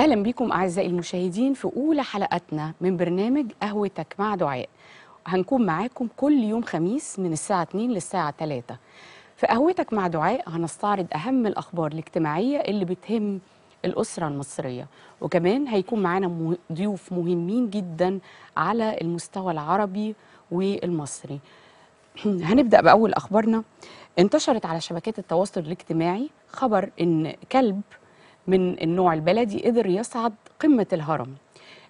أهلا بكم أعزائي المشاهدين في أولى حلقاتنا من برنامج قهوتك مع دعاء. هنكون معاكم كل يوم خميس من الساعة 2 للساعة 3 في قهوتك مع دعاء هنستعرض أهم الأخبار الاجتماعية اللي بتهم الأسرة المصرية. وكمان هيكون معانا ضيوف مهمين جدا على المستوى العربي والمصري. هنبدأ بأول أخبارنا. انتشرت على شبكات التواصل الاجتماعي خبر إن كلب من النوع البلدي قدر يصعد قمة الهرم.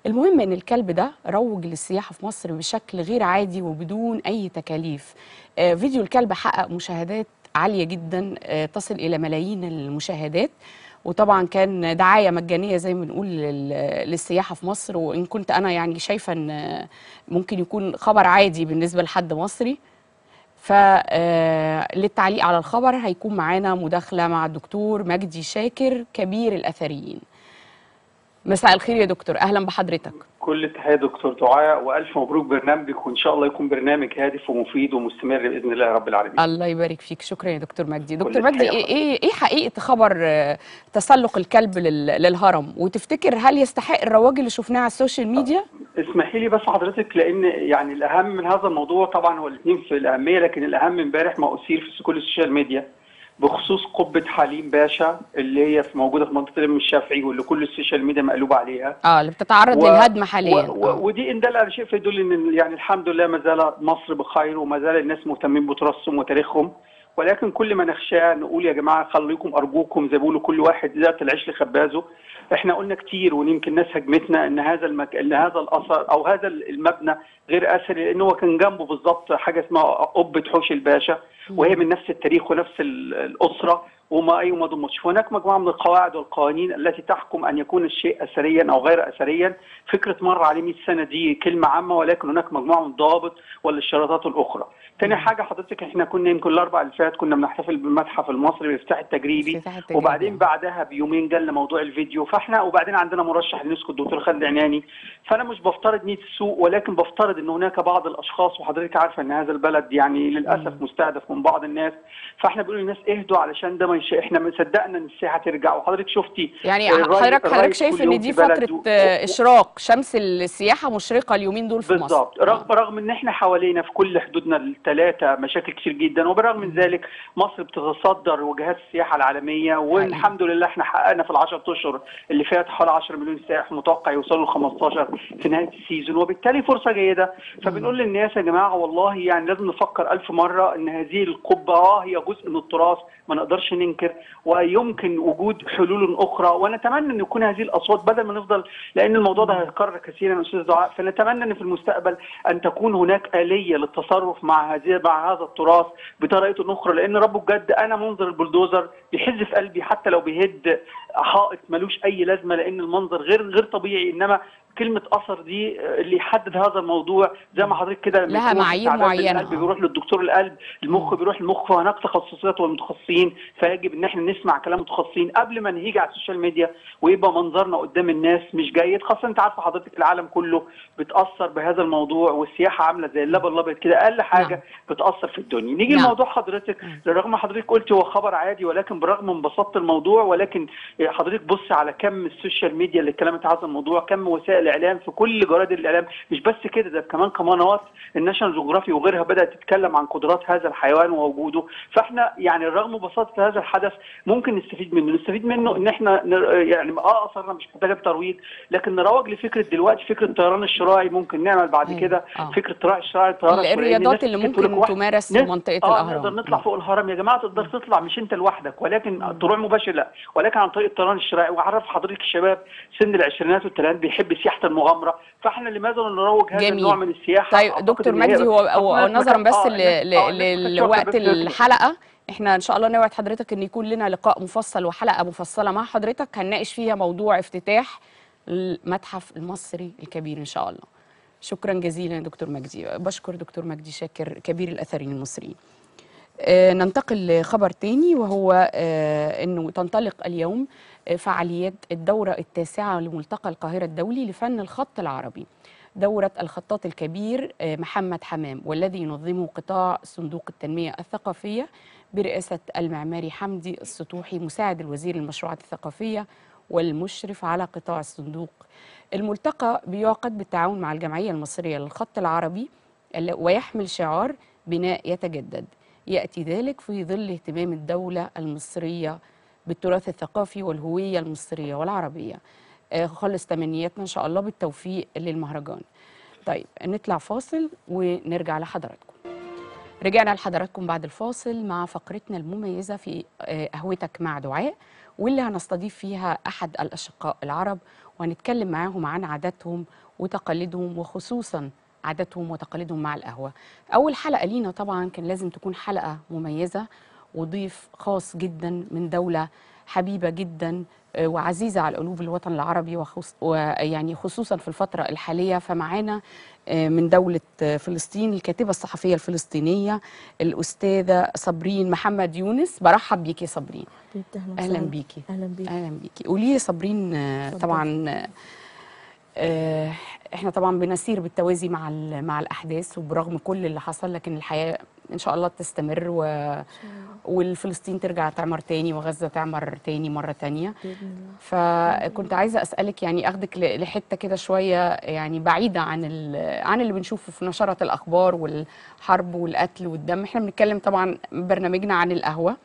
المهم إن الكلب ده روج للسياحة في مصر بشكل غير عادي وبدون أي تكاليف. آه، فيديو الكلب حقق مشاهدات عالية جدا آه، تصل إلى ملايين المشاهدات. وطبعا كان دعاية مجانية زي ما بنقول لل- للسياحة في مصر. وإن كنت أنا يعني شايفة إن ممكن يكون خبر عادي بالنسبة لحد مصري. فللتعليق على الخبر هيكون معانا مداخلة مع الدكتور مجدي شاكر كبير الأثريين. مساء الخير يا دكتور أهلا بحضرتك. كل التحية دكتور دعاء وألف مبروك برنامجك وإن شاء الله يكون برنامج هادف ومفيد ومستمر بإذن الله رب العالمين. الله يبارك فيك. شكرا يا دكتور مجدي. دكتور مجدي إيه إيه حقيقة خبر آه، تسلق الكلب لل- للهرم؟ وتفتكر هل يستحق الرواج اللي شفناه على ال social media؟ اسمحي لي بس حضرتك لأن يعني الأهم من هذا الموضوع طبعا هو الاثنين في الأهمية لكن الأهم امبارح ما أثير في كل ال social media. بخصوص قبة حليم باشا اللي هي في موجودة في منطقة الإمام الشافعي واللي كل ال social media مقلوبة عليها. آه اللي بتتعرض و- للهدم حاليا. و... و... ودي إن دل على شيء فيدل إن يعني الحمد لله ما زال مصر بخير وما زال الناس مهتمين بتراثهم وتاريخهم. ولكن كل ما نخشاه نقول يا جماعة خليكم أرجوكم زي ما بيقولوا كل واحد ذات العيش لخبازه. إحنا قلنا كتير ويمكن الناس هجمتنا إن هذا المك... إن هذا الأثر أو هذا المبنى غير آثري لأن هو كان جنبه بالظبط حاجة اسمها قبة حوش الباشا وهي من نفس التاريخ ونفس ال- الأسرة. وما أي وما ضمتش هناك مجموعة من القواعد والقوانين التي تحكم أن يكون الشيء اثريا أو غير اثريا. فكرة مر عليه 100 سنة دي كلمة عامة ولكن هناك مجموعة من الضوابط والاشتراطات الأخرى. تاني حاجة حضرتك إحنا كنا يمكن الأربع اللي فات كنا بنحتفل بالمتحف المصري بالافتتاح التجريبي التجريبي. وبعدين بعدها بيومين جالنا موضوع الفيديو. فإحنا وبعدين عندنا مرشح لنسكو الدكتور خالد عناني فأنا مش بفترض نيه السوء ولكن بفترض إن هناك بعض الأشخاص وحضرتك عارفة إن هذا البلد يعني للأسف مستهدف من بعض الناس. فإحنا بنقول للناس اهدوا علشان ده ما يش... إحنا ما صدقنا إن السياحه ترجع. وحضرتك شفتي يعني آه، حضرتك حضرتك شايف إن دي فترة و- آه، إشراق شمس السياحة مشرقة اليومين دول في مصر؟ بالظبط رغم رغم إن إحنا حوالينا في كل حدودنا الثلاثه مشاكل كتير جدا وبرغم من ذلك مصر بتتصدر وجهات السياحة العالمية والحمد لله إحنا حققنا في العشر أشهر اللي فات حوالي 10 مليون سائح متوقع يوصلوا ل 15 في نهاية السيزون وبالتالي فرصة جيدة. فبنقول للناس يا جماعة والله يعني لازم نفكر ألف مرة إن هذه القبه آه هي جزء من التراث ما نقدرش ننكر ويمكن وجود حلول أخرى. ونتمنى أن يكون هذه الأصوات بدل ما نفضل لأن الموضوع ده هيتكرر كثيرا أستاذ دعاء فنتمنى أن في المستقبل أن تكون هناك آلية للتصرف مع هذه مع هذا التراث بطريقة أخرى. لأن ربه بجد أنا منظر البلدوزر بيحز في قلبي حتى لو بيهد حائط ملوش أي لازمة لأن المنظر غير غير طبيعي. إنما كلمة أثر دي اللي يحدد هذا الموضوع زي ما حضرتك كده لها معايير تعبان معينة. بالقلب بيروح للدكتور القلب المخ بيروح للمخ فهناك تخصصات والمتخصصين فيجب إن إحنا نسمع كلام متخصصين قبل ما نيجي على ال social media ويبقى منظرنا قدام الناس مش جيد. خاصة أنت عارفه حضرتك العالم كله بتأثر بهذا الموضوع والسياحة عاملة زي اللبن الأبيض كده. أقل حاجة نعم. بتأثر في الدنيا. نيجي نعم. لموضوع حضرتك بالرغم حضرتك قلت هو خبر عادي ولكن بالرغم من بساطه الموضوع ولكن حضرتك بص على كم ال social media اللي اتكلمت عن الموضوع كم وسائل الإعلام في كل جرائد الإعلام. مش بس كده ده كمان قنوات الناشونال جغرافي وغيرها بدأت تتكلم عن قدرات هذا الحيوان ووجوده. فإحنا يعني رغم بساطة هذا الحدث ممكن نستفيد منه. نستفيد منه إن إحنا نر- يعني آه اثرنا مش محتاجة ترويج لكن نروج لفكرة دلوقتي فكرة الطيران الشراعي ممكن نعمل بعد. كده. آه. فكرة الطيران الشراعي الطيران. الرياضات اللي ممكن تمارس في منطقة آه الأهرام. نقدر نطلع فوق الهرم. يا جماعة تقدر تطلع مش أنت لوحدك ولكن طلوع مباشر لا. ولكن عن طريق الطيران الشراعي واعرف حضرتك الشباب سن العشرينات والثلاثينات بيحب سياحة المغامرة فاحنا لماذا لا نروج هذا. النوع من السياحة؟ طيب دكتور مجدي هو هو نظرا بس آه، ل- الناس ما كانتش للوقت واخدة بالها. الحلقة. إحنا إن شاء الله نوعد حضرتك إن يكون لنا لقاء مفصل وحلقة مفصلة مع حضرتك. هنناقش فيها موضوع افتتاح المتحف المصري الكبير إن شاء الله. شكرا جزيلا دكتور مجدي. بشكر دكتور مجدي شاكر كبير الأثريين المصريين. ننتقل لخبر تاني وهو آه، إنه تنطلق اليوم آه، فعاليات الدورة التاسعة لملتقى القاهرة الدولي لفن الخط العربي. دورة الخطاط الكبير آه، محمد حمام والذي ينظمه قطاع صندوق التنمية الثقافية برئاسة المعماري حمدي السطوحي مساعد الوزير المشروعات الثقافية والمشرف على قطاع الصندوق. الملتقى بيعقد بالتعاون مع الجمعية المصرية للخط العربي ال- ويحمل شعار بناء يتجدد. يأتي ذلك في ظل اهتمام الدولة المصرية بالتراث الثقافي والهوية المصرية والعربية. آه، خلص تمنياتنا. إن شاء الله بالتوفيق للمهرجان. طيب نطلع فاصل ونرجع لحضراتكم. رجعنا لحضراتكم بعد الفاصل مع فقرتنا المميزة في آه، قهوتك مع دعاء واللي هنستضيف فيها أحد الأشقاء العرب وهنتكلم معاهم عن عاداتهم وتقاليدهم وخصوصا عاداتهم وتقاليدهم مع القهوة. أول حلقة لينا طبعا كان لازم تكون حلقة مميزة وضيف خاص جدا من دولة حبيبة جدا آه، وعزيزة على قلوب الوطن العربي وخص ويعني خصوصا في الفترة الحالية. فمعانا آه، من دولة آه، فلسطين الكاتبة الصحفية الفلسطينية الأستاذة صابرين محمد يونس. برحب بيكي يا صابرين. أهلا. بيكي. أهلا بيك أهلا بيكي. قولي لي صابرين. طبعا آه، إحنا طبعا بنسير بالتوازي مع ال- مع الأحداث وبرغم كل اللي حصل لكن الحياة إن شاء الله تستمر و... والفلسطين ترجع تعمر تاني وغزة تعمر تاني مرة تانية. فكنت عايزة أسألك يعني أخدك لحتة كده شوية يعني بعيدة عن ال- عن اللي بنشوفه في نشرات الأخبار والحرب والقتل والدم. إحنا بنتكلم طبعا برنامجنا عن القهوة.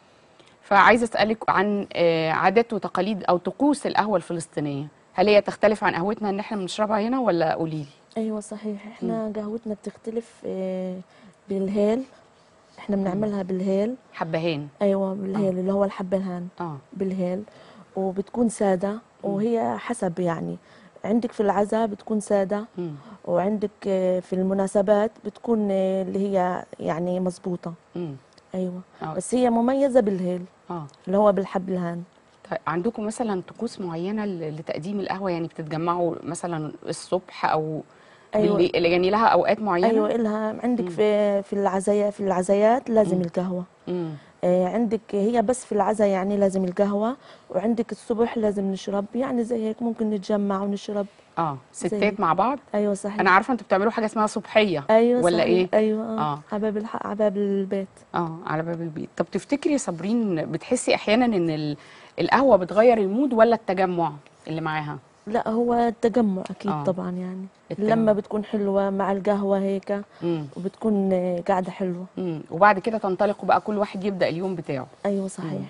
فعايزة أسألك عن آه، عادات وتقاليد أو طقوس القهوة الفلسطينية. هل هي تختلف عن قهوتنا ان إحنا بنشربها هنا ولا قولي لي؟ أيوه صحيح إحنا قهوتنا بتختلف آه، بالهيل إحنا بنعملها بالهيل. حبهان أيوه بالهيل اللي هو الحبهان آه. بالهيل وبتكون سادة وهي حسب يعني. عندك في العزاء بتكون سادة مم. وعندك آه، في المناسبات بتكون آه، اللي هي يعني مظبوطه. أيوه. آه. بس هي مميزة بالهيل آه. اللي هو بالحبهان. طيب عندكم مثلا طقوس معينة لتقديم القهوة؟ يعني بتتجمعوا مثلا الصبح أو أيوة. بالليل يعني لها أوقات معينة؟ أيوه الها عندك في في العزايات في العزايات لازم القهوة. مم. آه، عندك هي بس في العزاء يعني لازم القهوة وعندك الصبح لازم نشرب. يعني زي هيك ممكن نتجمع ونشرب. آه زي- ستات مع بعض؟ أيوة صحيح. أنا عارفة أنتوا بتعملوا حاجة اسمها صبحية أيوة ولا صحيح. إيه؟ أيوة آه. آه. عباب الح... عباب البيت. آه على باب البيت. طب تفتكري يا صابرين بتحسي أحيانا إن ال- القهوة بتغير المود ولا التجمع اللي معاها؟ لا هو التجمع أكيد آه. طبعا يعني. التجمع. لما بتكون حلوة مع القهوة هيك وبتكون قاعدة حلوة. امم وبعد كده تنطلقوا بقى كل واحد يبدأ اليوم بتاعه. أيوة صحيح.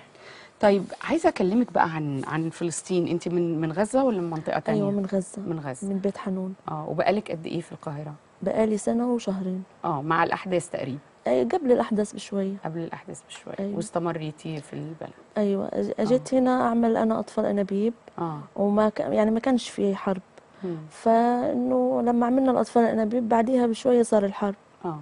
طيب عايزة أكلمك بقى عن عن فلسطين. أنت من من غزة ولا من منطقة تانية؟ أيوة من غزة. من غزة. من بيت حنون. آه وبقالك قد إيه في القاهرة؟ بقالي سنة وشهرين. آه مع الأحداث تقريبا. قبل الأحداث بشوية. قبل الأحداث بشوية. أيوة. واستمريتي في البلد. أيوة. أج- أجيت هنا أعمل أنا أطفال أنابيب آه. وما ك... يعني ما كانش في حرب. فإنه لما عملنا الأطفال الانابيب بعديها بشوية صار الحرب. آه.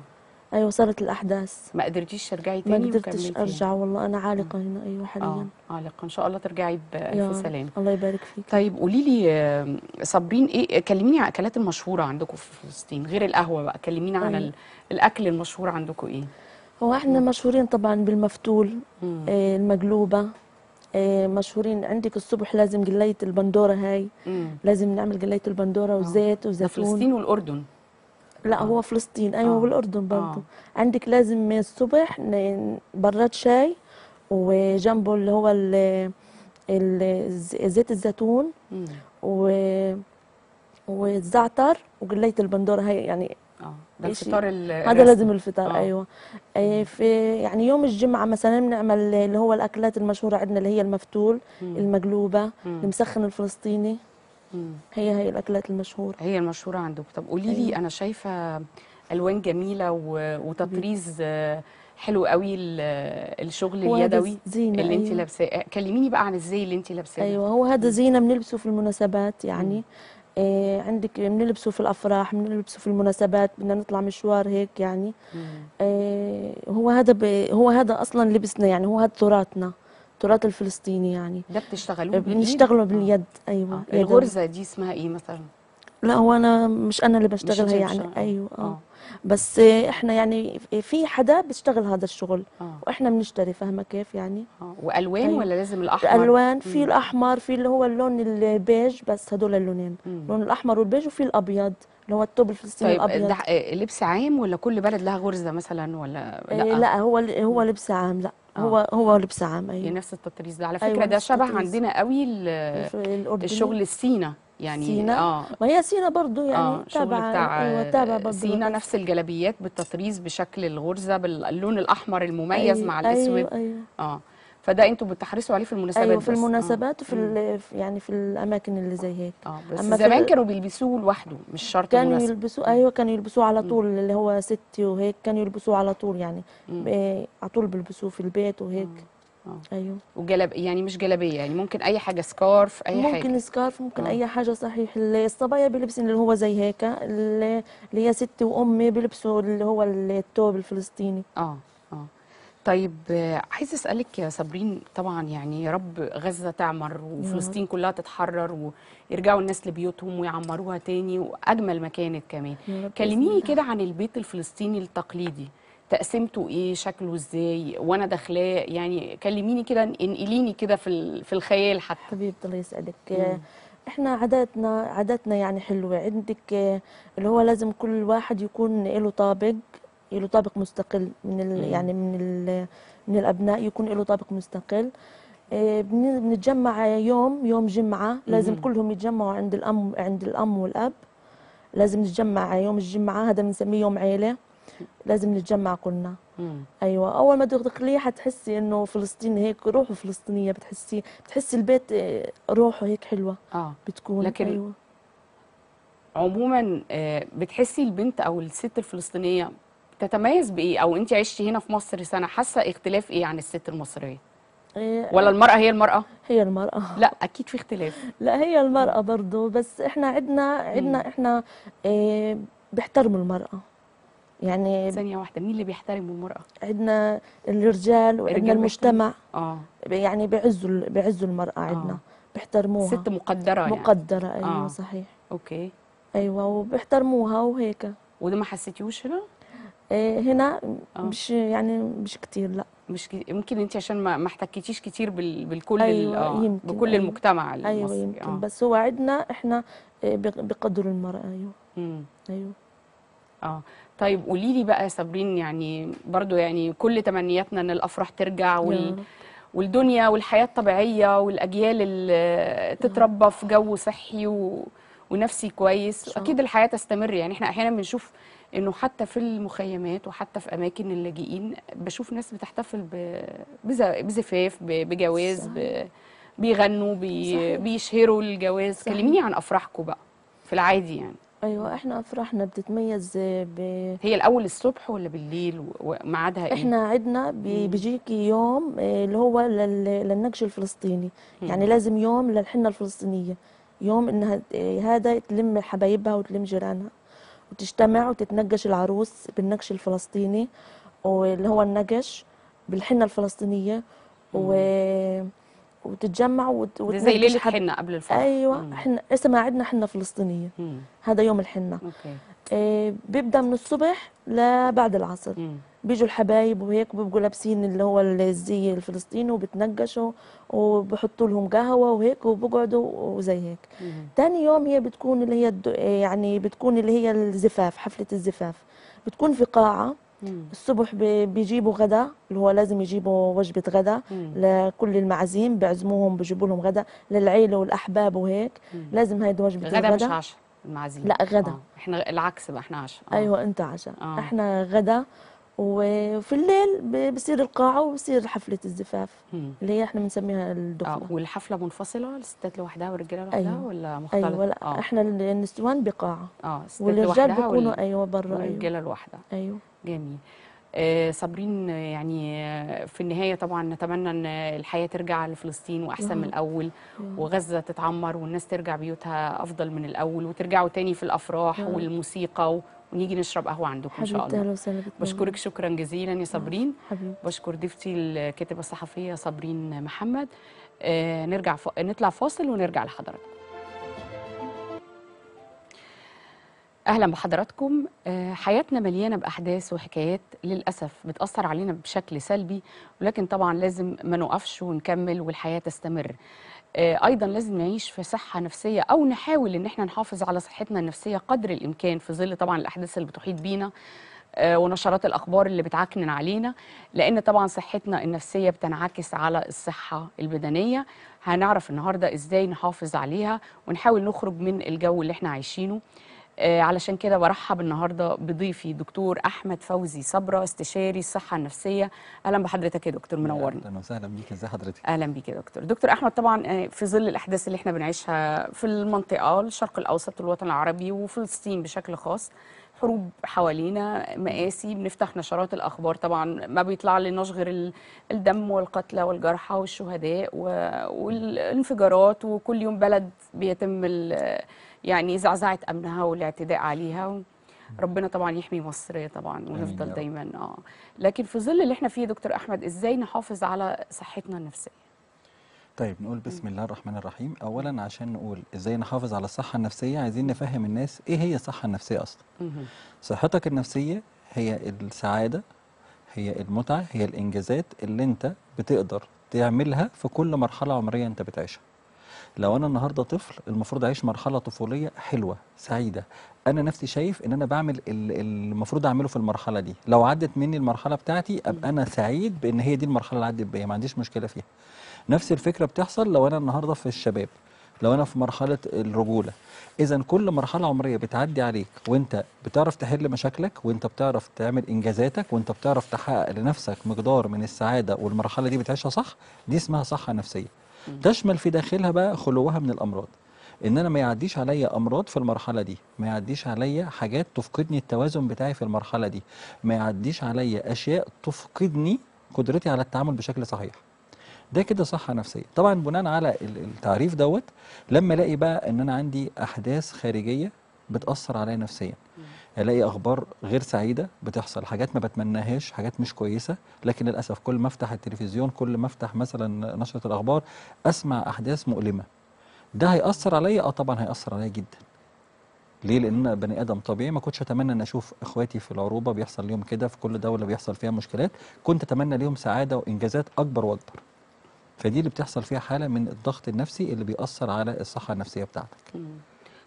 أيوه صارت الأحداث. ما قدرتيش ترجعي ما تاني قدرتش وكملتي أرجع والله أنا عالقة هنا أيوه حاليا. عالقة. إن شاء الله ترجعي بالف رب. سلام الله يبارك فيك. طيب قولي لي آه، صابرين إيه؟ كلميني عن الأكلات المشهورة عندكم في فلسطين غير القهوة بقى. كلمينا عن أيوة. ال- الأكل المشهور عندكم إيه؟ هو إحنا مشهورين طبعا بالمفتول. آه المقلوبة آه مشهورين. عندك الصبح لازم قلايه البندورة هاي. مم. لازم نعمل قلايه البندورة وزيت ده وزيتون. فلسطين والأردن. لا هو فلسطين أيوه آه. والأردن برضه آه. عندك لازم الصبح ن- براد شاي وجنبه اللي هو ال- ال- زيت الزيتون مم. و والزعتر وقلية البندورة هي يعني آه ده الفطار ال- هذا. لازم الفطار آه. أيوه آه، في يعني يوم الجمعة مثلا بنعمل اللي هو الأكلات المشهورة عندنا اللي هي المفتول مم. المقلوبة مم. المسخن الفلسطيني. هي هي الأكلات المشهورة هي المشهورة عندكم طب قولي لي أيوة. أنا شايفة ألوان جميلة وتطريز حلو قوي ال- الشغل اليدوي زينة اللي انت أيوة. لابساه كلميني بقى عن الزي اللي انت لابساه. أيوه هو هذا زينة بنلبسه في المناسبات يعني آه عندك بنلبسه في الأفراح بنلبسه في المناسبات بدنا نطلع مشوار هيك يعني. آه هو هذا. هو هذا أصلا لبسنا يعني هو هذا تراثنا تراث الفلسطيني يعني. ده بتشتغلوه؟ بنشتغله آه. باليد أيوه آه. الغرزة دي اسمها إيه مثلا؟ لا هو أنا مش أنا اللي بشتغلها يعني. بتشتغل- أيوه آه. آه. بس آه إحنا يعني في حدا بيشتغل هذا الشغل آه. وإحنا بنشتري فاهمة كيف يعني؟ آه. وألوان أيوة. ولا لازم الأحمر؟ الألوان في مم. الأحمر في اللي هو اللون البيج بس هدول اللونين. اللون الأحمر والبيج وفي الأبيض اللي هو الثوب الفلسطيني طيب الأبيض. ده آه، لبس عام ولا كل بلد لها غرزة مثلا ولا لا, لا؟ لا هو هو لبس عام لا. هو هو لبس عام أيوه. نفس التطريز ده. على فكرة أيوة، ده شبه التطريز. عندنا قوي. الشغل السينا يعني سينا؟ آه. ما هي سينا برضو يعني شغل تابعة. بتاع أيوه تابعة برضو سينا. نفس الجلابيات بالتطريز بشكل الغرزة باللون الأحمر المميز أيوة مع الأسود. أيوه أيوه. آه. فده أنتوا بتحرصوا عليه في المناسبات أيوه في بس. آه. المناسبات وفي ال- في- يعني في الأماكن اللي زي هيك. آه بس أما زمان كانوا بيلبسوه لوحده مش شرط كانوا مناسبة. يلبسوا أيوه كانوا يلبسوه على طول اللي هو ستي وهيك كانوا يلبسوه على طول يعني. إيه، على طول بيلبسوه في البيت وهيك. آه. أيوه. وجلب يعني مش جلابية يعني ممكن أي حاجة سكارف أي ممكن حاجة. سكارف ممكن آه. أي حاجة صحيح. الصبايا بيلبسوا اللي هو زي هيك اللي هي ستي وأمي بيلبسوا اللي هو الثوب الفلسطيني. آه آه. طيب عايزه أسألك يا صابرين طبعا يعني يا رب غزة تعمر وفلسطين كلها تتحرر ويرجعوا الناس لبيوتهم ويعمروها تاني وأجمل ما كانت كمان. كلميني. كده عن البيت الفلسطيني التقليدي. تقسيمته إيه؟ شكله إزاي؟ وأنا داخلاه يعني كلميني كده انقليني كده في في الخيال حتى. حبيبتي الله يسعدك. مم. إحنا عاداتنا عاداتنا يعني حلوة. عندك اللي هو لازم كل واحد يكون له طابق له طابق مستقل من ال. يعني من ال من الأبناء يكون له طابق مستقل. بن- بنتجمع يوم يوم جمعة. لازم. كلهم يتجمعوا عند الأم عند الأم والأب. لازم نتجمع يوم الجمعة هذا بنسميه يوم عيلة. لازم نتجمع كلنا. أيوه. أول ما تدخليه حتحسي إنه فلسطين هيك روحه فلسطينية بتحسي بتحسي البيت آه، روحه هيك حلوة. آه. بتكون لكن أيوه. عموما آه، بتحسي البنت أو الست الفلسطينية تتميز بإيه؟ أو انت عشتي هنا في مصر سنة حاسة اختلاف إيه عن الست المصرية؟ إيه، ولا المرأة هي المرأة؟ هي المرأة. لا أكيد في اختلاف. لا هي المرأة برضو بس إحنا عندنا عندنا إحنا إيه بيحترموا المرأة. يعني ثانية واحدة مين اللي بيحترم المرأة؟ عندنا الرجال وعندنا المجتمع. آه. يعني بيعزوا بيعزوا المرأة عندنا آه. بيحترموها. ست مقدرة يعني. مقدرة أيوه آه. صحيح. أوكي. أيوه وبيحترموها وهيك. وده ما حسيتيهوش هنا؟ هنا آه. مش يعني مش كتير لا. مش كي... يمكن انت عشان ما, ما احتكيتيش كتير بال... بالكل ال- أيوة، آه يمكن، بكل أيوة. المجتمع المصري. أيوه يمكن. آه. بس هو عندنا إحنا إيه بق- بقدروا المرأة أيوه. مم. أيوه. آه. طيب قولي لي بقى يا صابرين يعني برضو يعني كل تمنياتنا إن الأفراح ترجع وال... والدنيا والحياة الطبيعية والأجيال اللي تتربى في جو صحي و... ونفسي كويس شاء أكيد الحياة تستمر. يعني إحنا أحيانا بنشوف إنه حتى في المخيمات وحتى في أماكن اللاجئين بشوف ناس بتحتفل. بزفاف. بجواز. بيغنوا بي... بيشهروا الجواز صحيح. كلميني عن أفراحكم بقى في العادي يعني أيوه إحنا أفراحنا بتتميز ب هي الأول الصبح ولا بالليل وميعادها إيه؟ إحنا عندنا بي- بيجيكي يوم آه، اللي هو لل- للنقش الفلسطيني يعني لازم يوم للحنة الفلسطينية يوم إنها آه، هذا تلم حبايبها وتلم جيرانها وتجتمع وتتنقش العروس بالنقش الفلسطيني واللي هو النقش بالحنة الفلسطينية. و... وتتجمع وت... زي ليلة حب- حنة قبل الفرح. مم. حنا اسمها عندنا حنة فلسطينية. مم. هذا يوم الحنة. أوكي. آه، بيبدأ من الصبح لبعد العصر. مم. بيجوا الحبايب وهيك بيبقوا لابسين اللي هو الزي الفلسطيني وبتنقشوا وبحطوا لهم قهوة وهيك وبقعدوا وزي هيك. تاني يوم هي بتكون اللي هي الد- يعني بتكون اللي هي الزفاف حفلة الزفاف بتكون في قاعة مم. الصبح بي- بيجيبوا غدا اللي هو لازم يجيبوا وجبة غدا. لكل المعازيم بيعزموهم بيجيبوا لهم غدا للعيلة والأحباب وهيك لازم هيدي وجبة غدا مش الغدا عشاء المعازيم لا، غدا. آه. إحنا العكس بقى إحنا عشاء آه. أيوه أنت عشاء آه. إحنا غدا وفي الليل بصير القاعة وبصير حفلة الزفاف. اللي هي إحنا بنسميها الدخلة. والحفلة منفصلة الستات لوحدها والرجالة لوحدها أيوة. ولا مختلف أيوه لا آه. إحنا ال- النسوان بقاعة. آه الستات والرجال بيكونوا وال- أيوه برا أيوه. والرجالة لوحدها. أيوه. جميل. آه صابرين آه، يعني آه، في النهاية طبعا نتمنى إن الحياة ترجع لفلسطين وأحسن من الأول وغزة تتعمر والناس ترجع بيوتها أفضل من الأول وترجعوا تاني في الأفراح. والموسيقى و- ونيجي نشرب قهوة عندكم إن شاء الله. أهلا بشكرك شكرا جزيلا يا صابرين. بشكر ضيفتي الكاتبة الصحفية صابرين محمد. آه نرجع ف... نطلع فاصل ونرجع لحضراتكم. أهلا بحضراتكم. آه حياتنا مليانة بأحداث وحكايات للأسف بتأثر علينا بشكل سلبي ولكن طبعا لازم ما نقفش ونكمل والحياة تستمر. آه أيضا لازم نعيش في صحة نفسية أو نحاول إن إحنا نحافظ على صحتنا النفسية قدر الإمكان في ظل طبعا الأحداث اللي بتحيط بينا آه، ونشرات الأخبار اللي بتعكنن علينا لأن طبعا صحتنا النفسية بتنعكس على الصحة البدنية. هنعرف النهارده إزاي نحافظ عليها ونحاول نخرج من الجو اللي إحنا عايشينه. علشان كده برحب النهارده بضيفي دكتور أحمد فوزي صبرة استشاري الصحة النفسية. أهلا بحضرتك يا دكتور منورني أهلا وسهلا بيك. ازي حضرتك؟ أهلا بيك يا دكتور. دكتور أحمد طبعا آه، في ظل الأحداث اللي إحنا بنعيشها في المنطقة الشرق الأوسط والوطن العربي وفلسطين بشكل خاص حروب حوالينا مآسي بنفتح نشرات الأخبار طبعا ما بيطلع لناش غير ال- الدم والقتلى والجرحى والشهداء والانفجارات وكل يوم بلد بيتم يعني زعزعة أمنها والاعتداء عليها. ربنا طبعا يحمي مصر طبعا ونفضل. دايما. آه. لكن في ظل اللي إحنا فيه دكتور أحمد إزاي نحافظ على صحتنا النفسية؟ طيب نقول بسم الله الرحمن الرحيم. اولا عشان نقول إزاي نحافظ على الصحة النفسية عايزين نفهم الناس إيه هي الصحة النفسية أصلا. صحتك النفسية هي السعادة هي المتعة هي الإنجازات اللي أنت بتقدر تعملها في كل مرحلة عمرية أنت بتعيشها. لو أنا النهارده طفل المفروض أعيش مرحلة طفولية حلوة سعيدة. أنا نفسي شايف إن أنا بعمل ال- المفروض أعمله في المرحلة دي. لو عدت مني المرحلة بتاعتي أبقى أنا سعيد بإن هي دي المرحلة اللي عدت بيا. ما عنديش مشكلة فيها. نفس الفكرة بتحصل لو أنا النهارده في الشباب لو أنا في مرحلة الرجولة. إذا كل مرحلة عمرية بتعدي عليك وأنت بتعرف تحل مشاكلك وأنت بتعرف تعمل إنجازاتك وأنت بتعرف تحقق لنفسك مقدار من السعادة والمرحلة دي بتعيشها صح دي اسمها صحة نفسية. تشمل في داخلها بقى خلوها من الأمراض. إن أنا ما يعديش عليا أمراض في المرحلة دي ما يعديش عليا حاجات تفقدني التوازن بتاعي في المرحلة دي ما يعديش عليا أشياء تفقدني قدرتي على التعامل بشكل صحيح. ده كده صحة نفسية. طبعا بناء على ال- التعريف دوت لما ألاقي بقى إن أنا عندي أحداث خارجية بتأثر عليا نفسيا. ألاقي أخبار غير سعيدة بتحصل حاجات ما بتمناهاش حاجات مش كويسة لكن للأسف كل ما أفتح التلفزيون كل ما أفتح مثلا نشرة الأخبار أسمع أحداث مؤلمة. ده هيأثر عليا؟ آه طبعا هيأثر عليا جدا. ليه؟ لأن أنا بني آدم طبيعي ما كنتش أتمنى ان أشوف إخواتي في العروبة بيحصل ليهم كده في كل دولة بيحصل فيها مشكلات. كنت أتمنى ليهم سعادة وإنجازات أكبر وأكبر. فدي اللي بتحصل فيها حالة من الضغط النفسي اللي بيأثر على الصحة النفسية بتاعتك.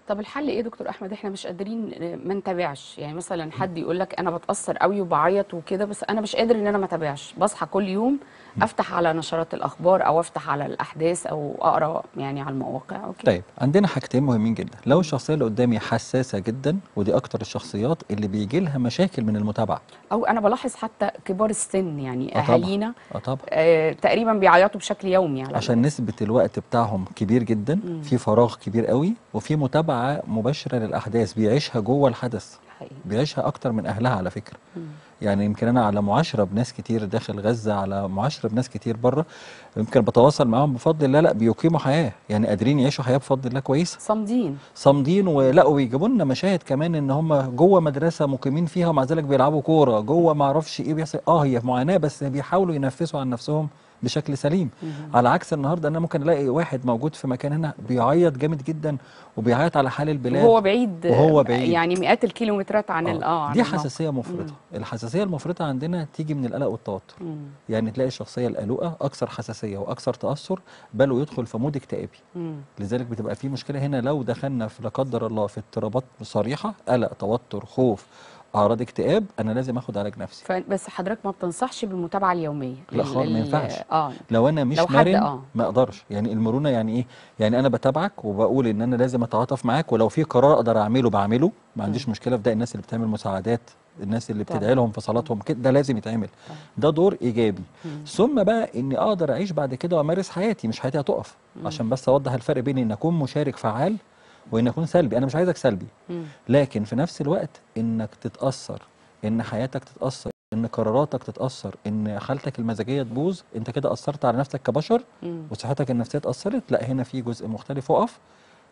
طب الحل إيه دكتور أحمد؟ إحنا مش قادرين آه، ما نتابعش. يعني مثلا حد يقول لك أنا بتأثر قوي وبعيط وكده بس أنا مش قادر إن أنا ما أتابعش. بصحى كل يوم أفتح على نشرات الأخبار أو أفتح على الأحداث أو أقرأ يعني على المواقع. أو كده طيب عندنا حاجتين مهمين جدا. لو الشخصية اللي قدامي حساسة جدا ودي أكتر الشخصيات اللي بيجي لها مشاكل من المتابعة. أو أنا بلاحظ حتى كبار السن يعني آه. أهالينا آه طبعا. آه تقريبا بيعيطوا بشكل يومي على عشان نسبة الوقت بتاعهم كبير جدا. في فراغ كبير قوي وفي متابعة مباشرة للأحداث بيعيشها جوه الحدث الحقيقة. بيعيشها أكتر من أهلها على فكرة. مم. يعني يمكن أنا على معاشرة بناس كتير داخل غزة على معاشرة بناس كتير بره يمكن بتواصل معاهم بفضل الله لأ بيقيموا حياة. يعني قادرين يعيشوا حياة بفضل الله كويسة. صامدين. صامدين ولا ويجيبوا لنا مشاهد كمان إن هم جوه مدرسة مقيمين فيها ومع ذلك بيلعبوا كورة. جوه ما أعرفش إيه بيحصل. آه هي معاناة بس بيحاولوا ينفسوا عن نفسهم. بشكل سليم على عكس النهارده أنا ممكن ألاقي واحد موجود في مكان هنا بيعيط جامد جدا وبيعيط على حال البلاد وهو بعيد وهو بعيد. يعني مئات الكيلومترات عن آه عن دي. حساسية مفرطة الحساسية المفرطة عندنا تيجي من القلق والتوتر مم. يعني تلاقي الشخصية القلقة أكثر حساسية وأكثر تأثر بل ويدخل في مود اكتئابي مم. لذلك بتبقى في مشكلة هنا لو دخلنا في لا قدر الله في اضطرابات صريحة قلق توتر خوف أعراض اكتئاب أنا لازم آخد علاج نفسي. ف- بس حضرتك ما بتنصحش بالمتابعة اليومية؟ لا ال- خالص، ما ينفعش. آه. لو أنا مش لو مرن آه. ما أقدرش. يعني المرونة يعني إيه؟ يعني أنا بتابعك وبقول إن أنا لازم أتعاطف معاك ولو في قرار أقدر أعمله بعمله. ما عنديش مشكلة في ده الناس اللي بتعمل مساعدات الناس اللي. بتدعي لهم في صلاتهم كده ده لازم يتعمل. ده دور إيجابي. ثم بقى إني أقدر أعيش بعد كده وأمارس حياتي مش حياتي هتقف. عشان بس أوضح الفرق بين ان أكون مشارك فعال وان أكون سلبي. أنا مش عايزك سلبي. لكن في نفس الوقت إنك تتأثر إن حياتك تتأثر إن قراراتك تتأثر إن حالتك المزاجية تبوظ أنت كده أثرت على نفسك كبشر. وصحتك النفسية اتأثرت. لا هنا في جزء مختلف اقف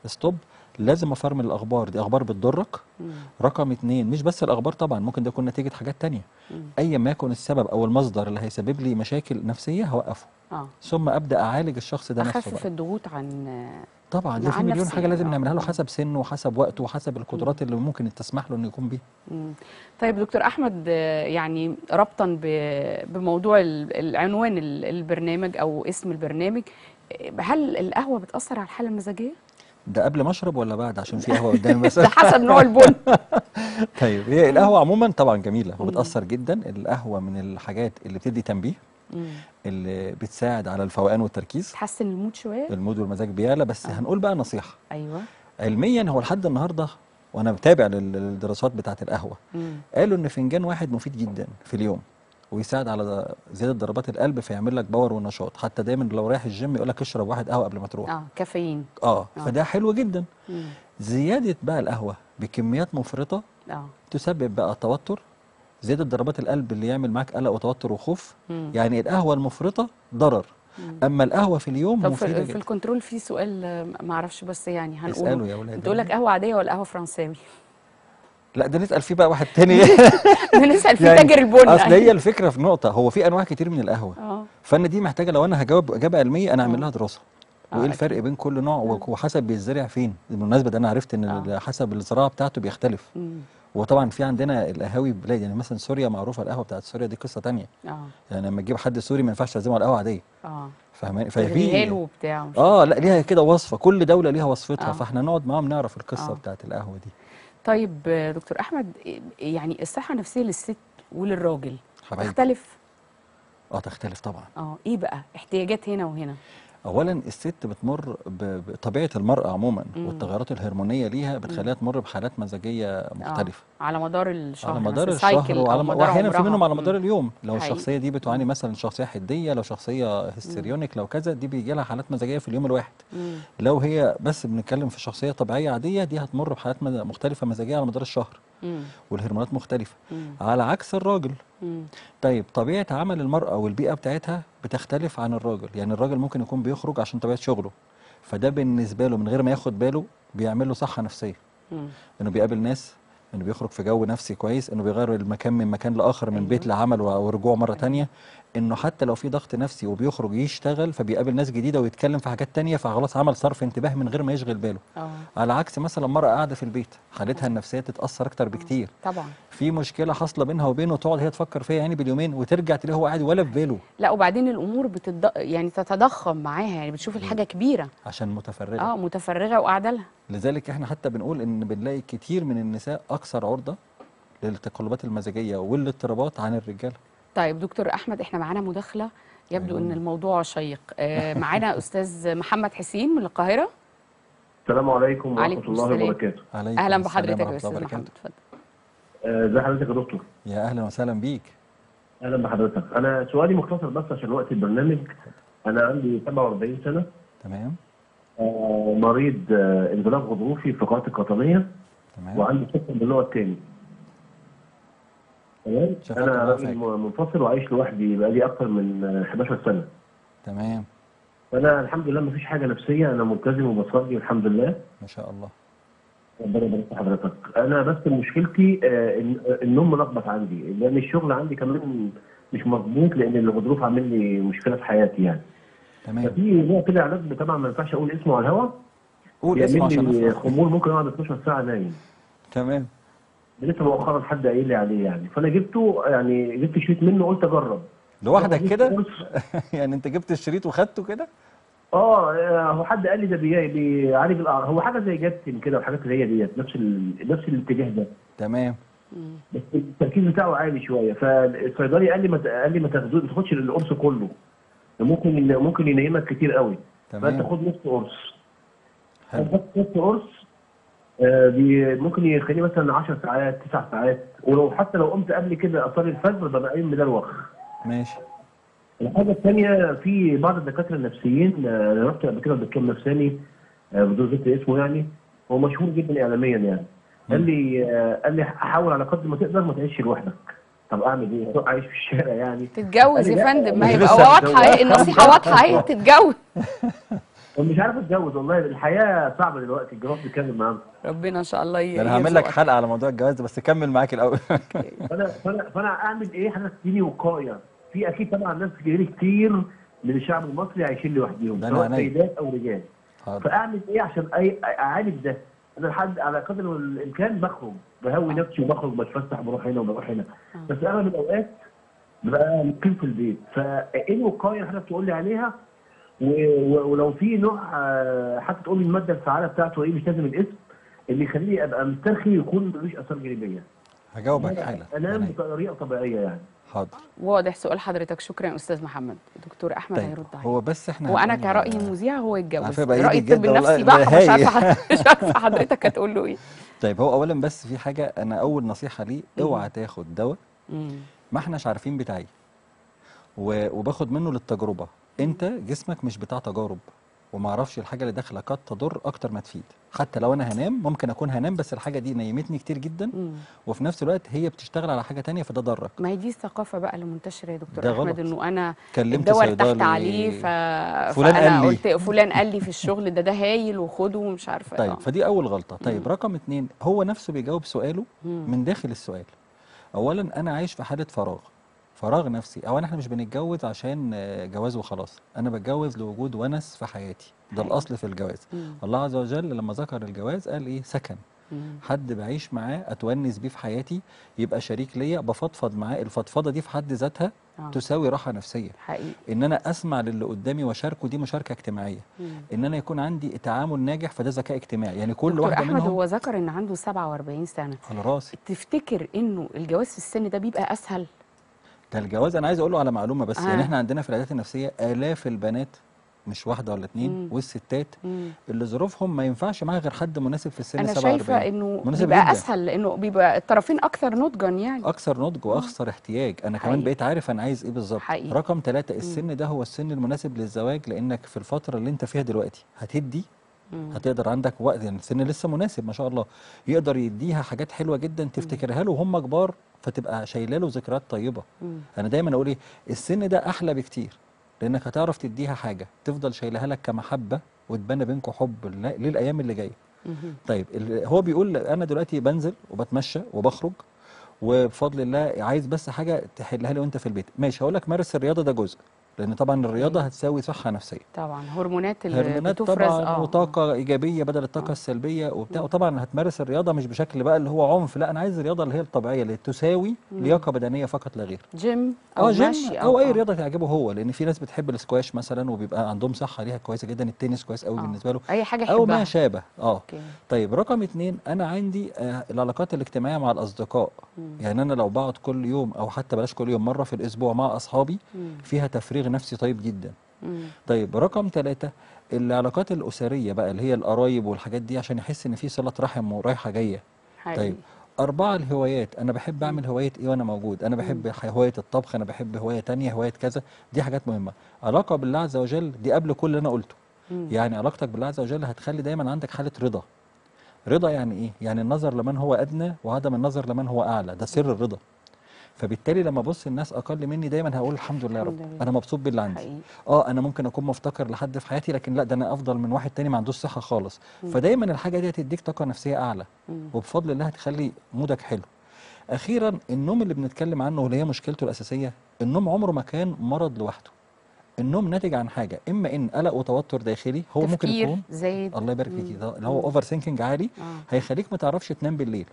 ستوب لازم افرمل الأخبار. دي أخبار بتضرك. رقم اتنين مش بس الأخبار طبعا ممكن ده يكون نتيجة حاجات تانية. مم. ايا ما يكن السبب أو المصدر اللي هيسبب لي مشاكل نفسية هوقفه. آه. ثم أبدأ أعالج الشخص ده نفسه اخفف الضغوط عن طبعا ده في مليون حاجة لازم آه. نعملها له. حسب سنه وحسب وقته وحسب القدرات اللي ممكن تسمح له إنه يكون بيها. طيب دكتور أحمد يعني ربطا بموضوع ال- العنوان ال- البرنامج أو اسم البرنامج هل القهوة بتأثر على الحالة المزاجية؟ ده قبل ما أشرب ولا بعد؟ عشان في قهوة قدامي بس. ده حسب نوع البن. طيب هي القهوة عموما طبعا جميلة وبتأثر جدا. القهوة من الحاجات اللي بتدي تنبيه. مم. اللي بتساعد على الفوقان والتركيز. تحسن ال mood شوية. ال mood والمزاج بيعلى بس هنقول بقى نصيحة. أيوه. علميا هو لحد النهارده وأنا بتابع لل- للدراسات بتاعة القهوة. مم. قالوا إن فنجان واحد مفيد جدا في اليوم ويساعد على زيادة ضربات القلب فيعمل لك power ونشاط. حتى دايما لو رايح الجيم يقول لك اشرب واحد قهوة قبل ما تروح. آه كافيين. آه آه. فده حلو جدا. مم. زيادة بقى القهوة بكميات مفرطة آه. تسبب بقى توتر زيادة ضربات القلب اللي يعمل معاك قلق وتوتر وخوف مم. يعني القهوة المفرطة ضرر. مم. أما القهوة في اليوم طب مفيدة في, في الكنترول في سؤال آه، ما أعرفش بس يعني هنقوله. يا تقول لك قهوة عادية ولا قهوة فرنساوي؟ لا ده نسأل فيه بقى واحد تاني. نسأل في يعني تاجر البن. أصل هي الفكرة في نقطة هو في أنواع كتير من القهوة. آه. فأنا دي محتاجة لو أنا هجاوب إجابة علمية أنا آه. اعمل لها دراسة. آه، وإيه. الفرق بين كل نوع وحسب بيتزرع فين؟ بالمناسبة ده أنا عرفت إن آه. حسب الزراعة بتاعته بيختلف. وطبعا في عندنا القهاوي بلاد يعني مثلا سوريا معروفة القهوة بتاعت سوريا دي قصة تانية. آه. يعني لما تجيب حد سوري ما ينفعش تعزمه على قهوه عادية. آه. فاهماني؟ ففي وبتاع آه لا ليها كده وصفة. كل دولة ليها وصفتها آه. فاحنا نقعد معاهم نعرف القصة آه. بتاعت القهوة دي. طيب دكتور أحمد يعني الصحة النفسية للست وللراجل حبايبي. تختلف؟ آه تختلف طبعا. آه إيه بقى؟ احتياجات هنا وهنا. اولا الست بتمر بطبيعه المرأة عموما مم. والتغيرات الهرمونية ليها بتخليها تمر بحالات مزاجية مختلفة آه. على مدار الشهر على مدار الشهر وعلى مدار واحيانا في. منهم على. مدار اليوم لو حقيقي. الشخصية دي بتعاني مثلا شخصية حدية لو شخصية هستيريونيك لو كذا دي بيجي لها حالات مزاجية في اليوم الواحد مم. لو هي بس بنتكلم في شخصية طبيعية عادية دي هتمر بحالات مختلفة مزاجية على مدار الشهر مم. والهرمونات مختلفة مم. على عكس الراجل مم. طيب طبيعة عمل المرأة والبيئة بتاعتها بتختلف عن الراجل يعني الراجل ممكن يكون بيخرج عشان طبيعة شغله فده بالنسبة له من غير ما ياخد باله بيعمل له صحة نفسية مم. إنه بيقابل ناس إنه بيخرج في جو نفسي كويس إنه بيغير المكان من مكان لآخر من أيوة. بيت لعمل ورجوع مرة تانية إنه حتى لو في ضغط نفسي وبيخرج يشتغل فبيقابل ناس جديدة ويتكلم في حاجات تانية فخلاص عمل صرف انتباه من غير ما يشغل باله. آه. على عكس مثلا مرأة قاعدة في البيت حالتها النفسية تتأثر أكتر بكتير. طبعا. في مشكلة حاصلة بينها وبينه تقعد هي تفكر فيها يعني باليومين وترجع تلاقيه هو قاعد ولا في باله. لا وبعدين الأمور بتض... يعني تتضخم معاها يعني بتشوف الحاجة كبيرة. عشان متفرغة. آه متفرغة وقاعدة لها. لذلك إحنا حتى بنقول إن بنلاقي كتير من النساء أكثر عرضة للتقلبات المزاجية والإضطرابات عن الرجالة طيب دكتور أحمد إحنا معانا مداخلة يبدو إن الموضوع شيق آه معانا أستاذ محمد حسين من القاهرة السلام عليكم ورحمة عليكم الله السلام. وبركاته. عليكم أهلا بحضرتك يا ورحمة الله أستاذ وبركاته. محمد اتفضل آه، ازي حضرتك يا دكتور؟ يا أهلا وسهلا بيك أهلا بحضرتك. أنا سؤالي مختصر بس عشان وقت البرنامج. أنا عندي 47 سنة تمام آه، مريض آه، انزلاق غضروفي في الفقرات القطنية تمام وعندي سكر بالنوع الثاني. تمام؟ أنا راجل. منفصل وعايش لوحدي بقالي أكتر من آه، 11 سنة. تمام فانا الحمد لله مفيش حاجة نفسية أنا ملتزم وبصلي الحمد لله. ما شاء الله ربنا يبارك في حضرتك. أنا بس مشكلتي آه، النوم ملخبط عندي لأن الشغل عندي كمان مش مظبوط لأن الغضروف عامل لي مشكلة في حياتي يعني. تمام ففي نوع كده علاج طبعا ما ينفعش أقول اسمه على الهوا قول اسمه عشان لي خمول ممكن اقعد 12 ساعة نايم. تمام لسه مؤخرا حد قايل لي عليه يعني. فأنا جبته يعني جبت شريط منه قلت أجرب. لوحدك كده. يعني أنت جبت الشريط وخدته كده؟ آه هو حد قال لي ده بي- بيعالج الأعراض. هو حاجة زي جاتين كده وحاجات اللي هي ديت نفس ال... نفس الاتجاه ده. تمام. بس التركيز بتاعه عالي شوية. فالصيدلي قال لي ما قال لي ما تاخدش القرص كله. ممكن ممكن ينيمك كتير قوي. فأنت تمام خد نص قرص. حلو. خدت نص قرص ممكن يخليني مثلا 10 ساعات 9 ساعات. ولو حتى لو قمت قبل كده أصلي الفجر ببقى قايم مدروخ ماشي. الحاجة الثانية في بعض الدكاترة النفسيين آه، أنا رحت قبل كده لدكتور نفساني آه، بدون ذكر اسمه يعني هو مشهور جدا اعلاميا يعني. قال لي آه، قال لي حاول على قدر ما تقدر ما تعيش لوحدك. طب أعمل إيه؟ أروح عايش في الشارع يعني. تتجوز يا فندم. ما يبقى لسه واضحة النصيحة واضحة اهي تتجوز. مش عارف اتجوز والله الحياة صعبة دلوقتي الجواز بيتكلم معانا. ربنا إن شاء الله ي- أنا هعمل لك. حلقة على موضوع الجواز ده بس كمل معاك الأول. فانا فانا فأنا أعمل إيه؟ حاجة تديني وقايه في أكيد طبعا ناس كتير كتير من الشعب المصري عايشين لوحدهم سواء. سيدات أو رجال. حاضر فأعمل إيه عشان أي أعالج ده؟ أنا لحد على قدر الإمكان بخرج بهوي نفسي وبخرج بتفسح بروح هنا وبروح هنا. بس اغلب الأوقات ببقى مقيم في البيت. فإيه الوقاية اللي حضرتك تقول لي عليها؟ ولو في نوع آه، حتى تقول لي المادة الفعالة بتاعته إيه مش لازم الاسم اللي يخليني أبقى مسترخي ويكون ملوش اثار جانبية. هجاوبك حالا أنام يعني بطريقة طبيعية يعني. حاضر. واضح سؤال حضرتك. شكرا أستاذ محمد. دكتور أحمد طيب هيرد عليك. هو بس إحنا وأنا هنقول- كرايي مذيع هو يتجوز. رأي الطب النفسي بقى مش. عارفة مش عارفة حضرتك هتقول له إيه. طيب هو اولا بس في حاجة أنا أول نصيحة ليه اوعى تاخد دواء. ما إحناش عارفين بتاعي. وباخد منه للتجربة. انت جسمك مش بتاع تجارب وما أعرفش الحاجة اللي داخلة قد تضر أكتر ما تفيد حتى لو أنا هنام ممكن اكون هنام بس الحاجة دي نيمتني كتير جدا مم. وفي نفس الوقت هي بتشتغل على حاجة تانية فده ضرك ما هي دي الثقافة بقى اللي منتشره يا دكتور أحمد غلط. إنه أنا كلمت الدواء ارتحت عليه ف... فلان فأنا قال لي. قلت فلان قال لي في الشغل ده ده هايل وخده ومش عارفة طيب آه. فدي أول غلطة طيب مم. رقم اتنين هو نفسه بيجاوب سؤاله مم. من داخل السؤال اولا أنا عايش في حالة فراغ فراغ نفسي. اولا إحنا مش بنتجوز عشان آه، جواز وخلاص. أنا بتجوز لوجود ونس في حياتي. ده. الأصل في الجواز. مم. الله عز وجل لما ذكر الجواز قال إيه؟ سكن. مم. حد بعيش معاه أتونس بيه في حياتي يبقى شريك ليا بفضفض معاه. الفضفضة دي في حد ذاتها آه. تساوي راحة نفسية. حقيقي. إن أنا أسمع للي قدامي وأشاركه دي مشاركة اجتماعية. مم. إن أنا يكون عندي تعامل ناجح فده ذكاء اجتماعي. يعني كل واحدة احمد منهم هو ذكر إن عنده 47 سنة. على رأسي. تفتكر إنه الجواز في السن ده بيبقى أسهل؟ ده الجواز أنا عايز أقول له على معلومة بس آه. يعني إحنا عندنا في العيادات النفسية آلاف البنات مش واحدة ولا اتنين مم. والستات مم. اللي ظروفهم ما ينفعش معاها غير حد مناسب في السن أنا 47 شايفة إنه بيبقى جدا. أسهل لأنه بيبقى الطرفين أكثر نضجا يعني أكثر نضج وأكثر احتياج أنا كمان حقيقي. بقيت عارف أنا عايز إيه بالظبط. رقم ثلاثة السن ده هو السن المناسب للزواج لأنك في الفترة اللي أنت فيها دلوقتي هتدي. هتقدر عندك وقت يعني السن لسه مناسب ما شاء الله. يقدر يديها حاجات حلوة جدا تفتكرها له وهم كبار فتبقى شايلة له ذكريات طيبة. مم. أنا دايما أقول إيه السن ده أحلى بكتير لأنك هتعرف تديها حاجة تفضل شايلها لك كمحبة وتبنى بينكم حب للأيام اللي جاية. طيب هو بيقول أنا دلوقتي بنزل وبتمشى وبخرج وبفضل الله عايز بس حاجة تحلها لي وأنت في البيت. ماشي هقول لك مارس الرياضة ده جزء. لأن طبعا الرياضة هتساوي صحة نفسية. طبعا. هرمونات اللي هرمونات بتفرز طبعا آه. وطاقة إيجابية بدل الطاقة آه. السلبية وبتاع. وطبعا هتمارس الرياضة مش بشكل بقى اللي هو عنف لا أنا عايز الرياضة اللي هي الطبيعية اللي تساوي لياقة بدنية فقط لا غير. جيم أو آه جيم مشي أو أي آه. رياضة تعجبه هو لأن في ناس بتحب السكواش مثلا وبيبقى عندهم صحة ليها كويسة جدا التنس كويس قوي آه. بالنسبة له. أي حاجة هو ما يحبها شابه. آه. أوكي. طيب رقم اتنين أنا عندي آه العلاقات الاجتماعية مع الأصدقاء. مم. يعني أنا لو بقعد كل يوم أو حتى بلاش كل يوم مرة في الأسبوع مع أصحابي مم. فيها تفريغ نفسي طيب جدا. طيب رقم ثلاثة العلاقات الأسرية بقى اللي هي القرايب والحاجات دي عشان يحس إن في صلة رحم ورايحة جاية. حقيقي. طيب أربعة الهوايات أنا بحب أعمل هواية إيه وأنا موجود؟ أنا بحب هواية الطبخ أنا بحب هواية تانية هواية كذا. دي حاجات مهمة. علاقة بالله عز وجل دي قبل كل اللي أنا قلته. مم. يعني علاقتك بالله عز وجل هتخلي دايما عندك حالة رضا. رضا يعني إيه؟ يعني النظر لمن هو أدنى وعدم النظر لمن هو أعلى. ده سر الرضا. فبالتالي لما ابص الناس أقل مني دايما هقول الحمد لله يا رب. أنا مبسوط باللي عندي. حقيقي. آه أنا ممكن أكون مفتقر لحد في حياتي لكن لا ده أنا أفضل من واحد تاني ما عندوش صحة خالص. فدايما الحاجة دي هتديك طاقة نفسية أعلى. وبفضل الله هتخلي مودك حلو. أخيرا النوم اللي بنتكلم عنه واللي هي مشكلته الأساسية النوم عمره ما كان مرض لوحده. النوم ناتج عن حاجة إما إن قلق وتوتر داخلي هو ممكن يكون زايد. الله يبارك فيكي ده اللي هو over thinking عالي آه. هيخليك ما تعرفش تنام بالليل.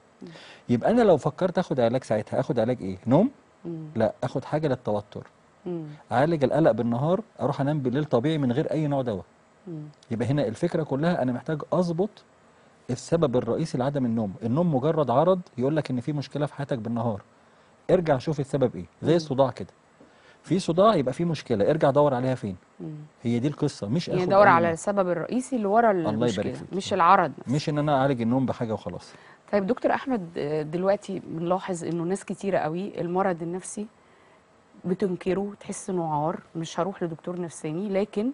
يبقى أنا لو فكرت آخد علاج ساعتها آخد علاج إيه؟ نوم؟ مم. لا آخد حاجة للتوتر. مم. أعالج القلق بالنهار أروح أنام بالليل طبيعي من غير أي نوع دواء. مم. يبقى هنا الفكرة كلها أنا محتاج أظبط السبب الرئيسي لعدم النوم. النوم مجرد عرض يقول لك إن في مشكلة في حياتك بالنهار. ارجع شوف السبب إيه زي الصداع كده. في صداع يبقى في مشكلة. ارجع دور عليها فين؟ مم. هي دي القصة. مش يعني دور على. السبب الرئيسي اللي ورا يبارك المشكلة فيك. مش العرض نفسه. مش إن أنا أعالج النوم بحاجة وخلاص. طيب دكتور أحمد دلوقتي بنلاحظ إنه ناس كتيرة قوي المرض النفسي بتنكره تحس إنه عار مش هروح لدكتور نفساني لكن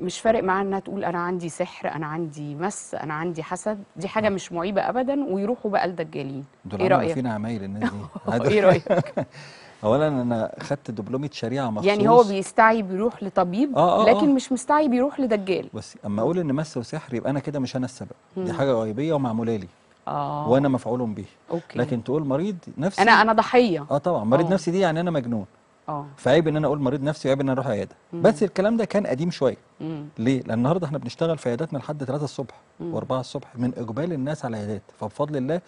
مش فارق معاها إنها تقول أنا عندي سحر أنا عندي مس أنا عندي حسد. دي حاجة مش معيبة ابدا ويروحوا بقى لدجالين. إيه رأيك؟ فينا عمايل الناس دي. إيه رأيك؟ اولا أنا خدت دبلومة شريعة مخصوص. يعني هو بيستعي بيروح لطبيب آه، آه، لكن آه. مش مستعي بيروح لدجال. بس أما أقول إن مس وسحر يبقى أنا كده مش أنا السبب. دي حاجة غيبيه ومعمولة لي. آه. وأنا مفعول به. أوكي. لكن تقول مريض نفسي أنا أنا ضحية. آه طبعا. مريض آه. نفسي دي يعني أنا مجنون. آه. فعيب إن أنا أقول مريض نفسي وعيب إن أنا أروح عيادة. بس الكلام ده كان قديم شوية. مم. ليه؟ لأن النهارده إحنا بنشتغل في عياداتنا لحد 3 الصبح و4 الصبح من إقبال الناس على العيادات. فبفضل الله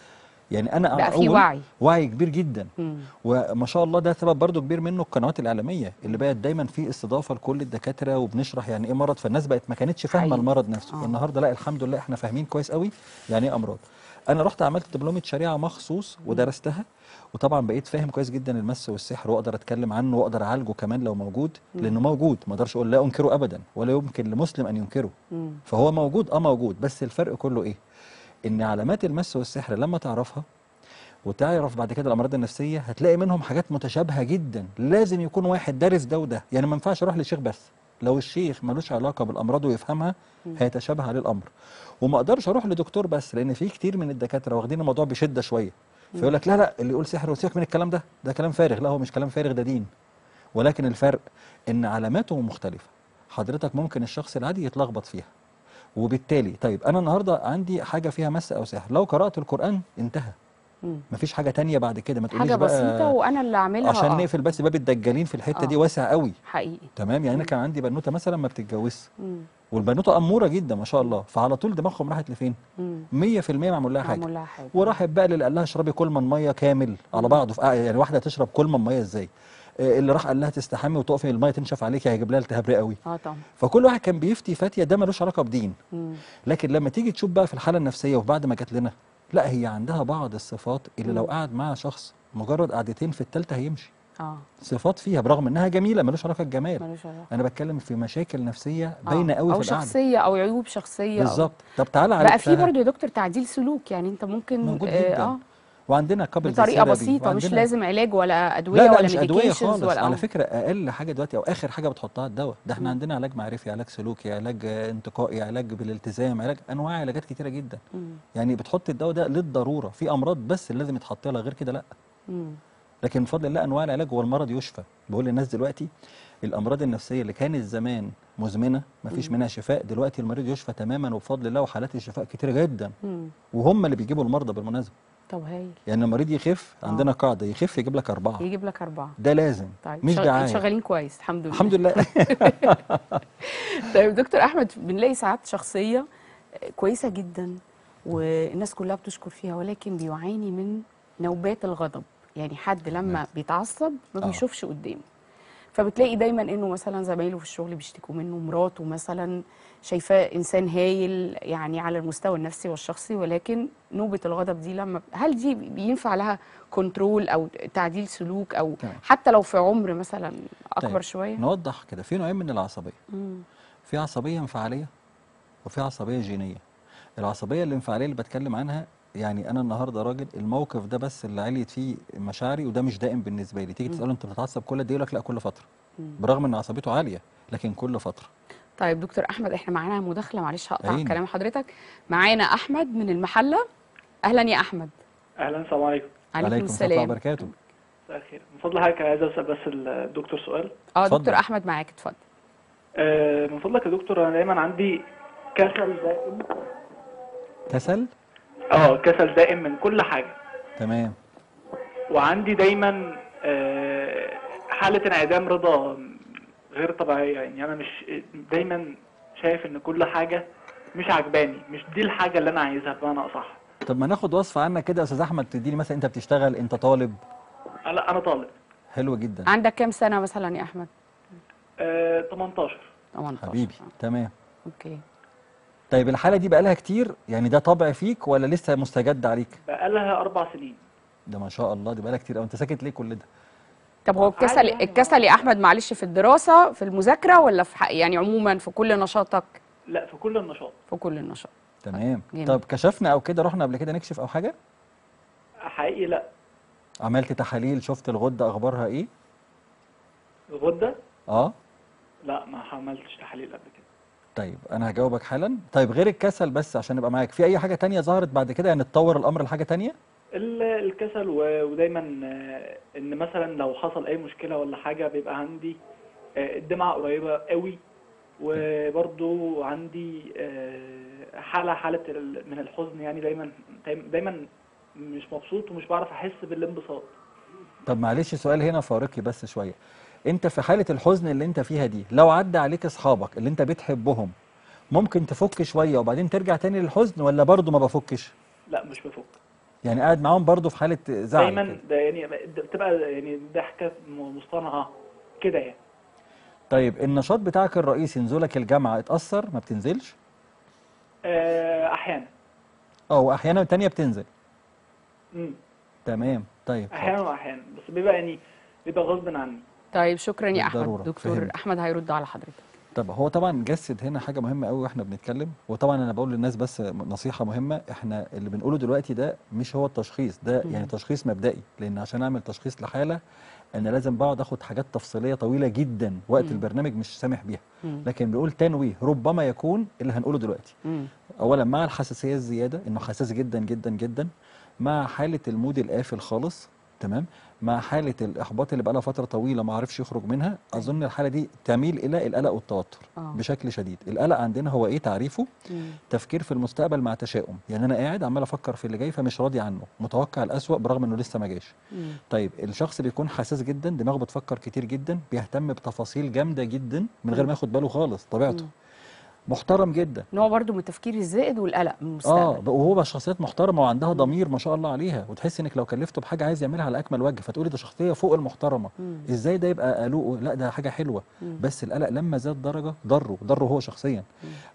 يعني أنا بقى في وعي. وعي كبير جدا مم. وما شاء الله ده سبب برضو كبير منه القنوات الإعلامية اللي بقت دايما في استضافة لكل الدكاترة وبنشرح يعني إيه مرض فالناس بقت ما كانتش فاهمة. المرض نفسه آه. النهارده لا الحمد لله إحنا فاهمين كويس قوي يعني إيه أمراض أنا رحت عملت دبلومة شريعة مخصوص ودرستها وطبعا بقيت فاهم كويس جدا المس والسحر وأقدر أتكلم عنه وأقدر أعالجه كمان لو موجود لأنه موجود ما أقدرش أقول لا أنكره ابدا ولا يمكن لمسلم أن ينكره مم. فهو موجود آه موجود بس الفرق كله إيه إن علامات المس والسحر لما تعرفها وتعرف بعد كده الأمراض النفسية هتلاقي منهم حاجات متشابهة جدا. لازم يكون واحد دارس ده وده. يعني ما ينفعش أروح لشيخ بس. لو الشيخ ملوش علاقة بالأمراض ويفهمها هيتشابه عليه الأمر. وما أقدرش أروح لدكتور بس لأن في كتير من الدكاترة واخدين الموضوع بشدة شوية. فيقول لك لا لا اللي يقول سحر وسيبك من الكلام ده ده كلام فارغ. لا هو مش كلام فارغ ده دين. ولكن الفرق إن علاماته مختلفة. حضرتك ممكن الشخص العادي يتلخبط فيها. وبالتالي طيب أنا النهارده عندي حاجة فيها مس أو سحر. لو قرأت القرآن انتهى. مفيش حاجة تانية بعد كده. ما تقوليش حاجة بقى بسيطة وأنا اللي أعملها. عشان آه. نقفل بس باب الدجالين في الحتة آه. دي واسع قوي. حقيقي. تمام؟ يعني أنا كان عندي بنوتة مثلا ما بتتجوزش. والبنوتة أمورة جدا ما شاء الله. فعلى طول دماغهم راحت لفين؟ مم. 100% معمول لها حاجة. معمول لها حاجة. وراحت بقى اللي قال لها اشربي كلمن مية كامل على بعضه. يعني واحدة تشرب كلمن مية إزاي؟ اللي راح قال لها تستحمي وتقفي المية تنشف عليكي هيجيب لها التهاب رئوي. آه طبعا. فكل واحد كان بيفتي فتية ده ملوش علاقة بدين. مم. لكن لما تيجي تشوف بقى في الحالة النفسية وبعد ما جات لنا لا هي عندها بعض الصفات اللي لو قعد مع شخص مجرد قعدتين في الثالثه هيمشي. آه. صفات فيها برغم إنها جميلة ملوش علاقة بالجمال. ملوش علاقة. أنا بتكلم في مشاكل نفسية آه. باينة قوي أو في القعدة. شخصية أو عيوب شخصية بالظبط. طب تعالى على بقى في برضه يا دكتور تعديل سلوك يعني أنت ممكن موجود آه، جدا. آه. وعندنا قبل بطريقة بسيطة مش لازم علاج ولا أدوية لا لا ولا مش أدوية خالص. ولا على. فكرة أقل حاجة دلوقتي أو آخر حاجة بتحطها الدواء. ده إحنا عندنا علاج معرفي علاج سلوكي علاج انتقائي علاج بالالتزام علاج أنواع علاجات كتيرة جدا. مم. يعني بتحط الدواء ده للضرورة. في أمراض بس اللي لازم يتحط لها غير كده لا. مم. لكن بفضل الله أنواع العلاج والمرض يشفى. بقول للناس دلوقتي الأمراض النفسية اللي كانت زمان مزمنة مفيش منها شفاء دلوقتي المريض يشفى تماما وبفضل الله وحالات الشفاء كتيرة جدا. وهم اللي بيجيبوا المرضى بالمناسبة. طب هايل. يعني المريض يخف عندنا قاعدة يخف يجيب لك أربعة. يجيب لك أربعة. ده لازم. طيب مش شغ- دعاية. شغالين كويس الحمد لله. الحمد لله. طيب دكتور أحمد بنلاقي ساعات شخصية كويسة جدا والناس كلها بتشكر فيها ولكن بيعاني من نوبات الغضب. يعني حد لما بيتعصب ما آه. بيشوفش قدامه. فبتلاقي دايما إنه مثلا زمايله في الشغل بيشتكوا منه مراته مثلا شايفاه إنسان هايل يعني على المستوى النفسي والشخصي ولكن نوبة الغضب دي لما هل دي بينفع لها كنترول أو تعديل سلوك أو تمام. حتى لو في عمر مثلا أكبر طيب، شوية نوضح كده في نوعين من العصبية مم. في عصبية انفعالية وفي عصبية جينية العصبية الانفعالية اللي بتكلم عنها يعني أنا النهارده راجل الموقف ده بس اللي عليت فيه مشاعري وده مش دائم بالنسبة لي. تيجي تسأله أنت بتتعصب كل قد إيه يقول لك لا كل فترة. برغم إن عصبيته عالية لكن كل فترة. طيب دكتور أحمد إحنا معانا مداخلة معلش هقطع. كلام حضرتك. معانا أحمد من المحلة. أهلا يا أحمد. أهلا السلام عليكم. عليكم ورحمه الله السلام. وبركاته. مساء الخير. من فضل حضرتك أنا عايز أسأل بس الدكتور سؤال. آه. دكتور أحمد معاك. اتفضل. آه، من فضلك يا دكتور أنا دايما عندي كسل دائم. كسل؟ آه كسل دائم من كل حاجة. تمام. وعندي دايما آه، حالة انعدام رضا غير طبيعية. يعني أنا مش دايما شايف إن كل حاجة مش عجباني مش دي الحاجة اللي أنا عايزها بمعنى أصح. طب ما ناخد وصفه عنك كده يا أستاذ أحمد تديني مثلا أنت بتشتغل أنت طالب. لا أنا طالب. حلو جدا. عندك كام سنة مثلا يا أحمد؟ آه، 18 18 حبيبي تمام. أوكي. طيب الحالة دي بقالها كتير؟ يعني ده طبع فيك ولا لسه مستجد عليك؟ بقالها أربع سنين. ده ما شاء الله دي بقالها كتير قوي أنت ساكت ليه كل ده؟ طب هو الكسل يعني الكسل يا أحمد معلش في الدراسة في المذاكرة ولا في حق يعني عموما في كل نشاطك؟ لا في كل النشاط. في كل النشاط. تمام. جميل. طب كشفنا أو كده رحنا قبل كده نكشف أو حاجة؟ حقيقي لا. عملت تحاليل شفت الغدة أخبارها إيه؟ الغدة؟ آه. لا ما عملتش تحاليل قبل كده. طيب أنا هجاوبك حالا. طيب غير الكسل بس عشان نبقى معاك في أي حاجة تانية ظهرت بعد كده؟ يعني اتطور الأمر لحاجة تانية؟ ال- الكسل ودايما آه، إن مثلا لو حصل أي مشكلة ولا حاجة بيبقى عندي آه، الدمعة قريبة قوي. وبرضو عندي آه، حالة حالة ال- من الحزن يعني دايما دايما مش مبسوط ومش بعرف أحس بالانبساط. طب معلش سؤال هنا فارقي بس شوية. انت في حاله الحزن اللي انت فيها دي لو عدى عليك اصحابك اللي انت بتحبهم ممكن تفك شوية وبعدين ترجع تاني للحزن ولا برضه ما بفكش؟ لا مش بفك. يعني قاعد معاهم برضو في حالة زعل دايما. ده يعني بتبقى يعني ضحكه مصطنعة كده يعني. طيب النشاط بتاعك الرئيسي نزولك الجامعة اتأثر؟ ما بتنزلش؟ آه، أحيانا. آه واحيانا تانية بتنزل. مم. تمام طيب أحيانا واحيانا. بس بيبقى يعني بيبقى غصب عني. طيب شكرا يا أحمد دكتور فهمت. أحمد هيرد على حضرتك طب هو طبعا جسد هنا حاجة مهمة قوي وإحنا بنتكلم وطبعا أنا بقول للناس بس نصيحة مهمة إحنا اللي بنقوله دلوقتي ده مش هو التشخيص ده يعني تشخيص مبدئي لأن عشان أعمل تشخيص لحالة أنا لازم بقعد آخد حاجات تفصيلية طويلة جدا وقت مم. البرنامج مش سامح بيها مم. لكن بنقول تنويه ربما يكون اللي هنقوله دلوقتي مم. اولا مع الحساسية الزيادة إنه حساس جدا جدا جدا مع حالة المود القافل خالص تمام مع حالة الإحباط اللي بقالها فترة طويلة ما عرفش يخرج منها أظن الحالة دي تميل إلى القلق والتوتر آه. بشكل شديد. القلق عندنا هو إيه تعريفه؟ مم. تفكير في المستقبل مع تشاؤم. يعني أنا قاعد عمال أفكر في اللي جاي فمش راضي عنه متوقع الأسوأ برغم إنه لسه ما جاش. مم. طيب الشخص بيكون حساس جدا دماغه بتفكر كتير جدا بيهتم بتفاصيل جامدة جدا من غير ما ياخد باله خالص طبيعته. محترم جدا. نوع برضو من التفكير الزائد والقلق من آه المستقبل ب- وهو بقى شخصيات محترمة وعندها ضمير ما شاء الله عليها وتحس إنك لو كلفته بحاجة عايز يعملها على أكمل وجه فتقولي ده شخصية فوق المحترمة. مم. إزاي ده يبقى قلوق؟ لا ده حاجة حلوة. مم. بس القلق لما زاد درجة ضره ضره هو شخصيا.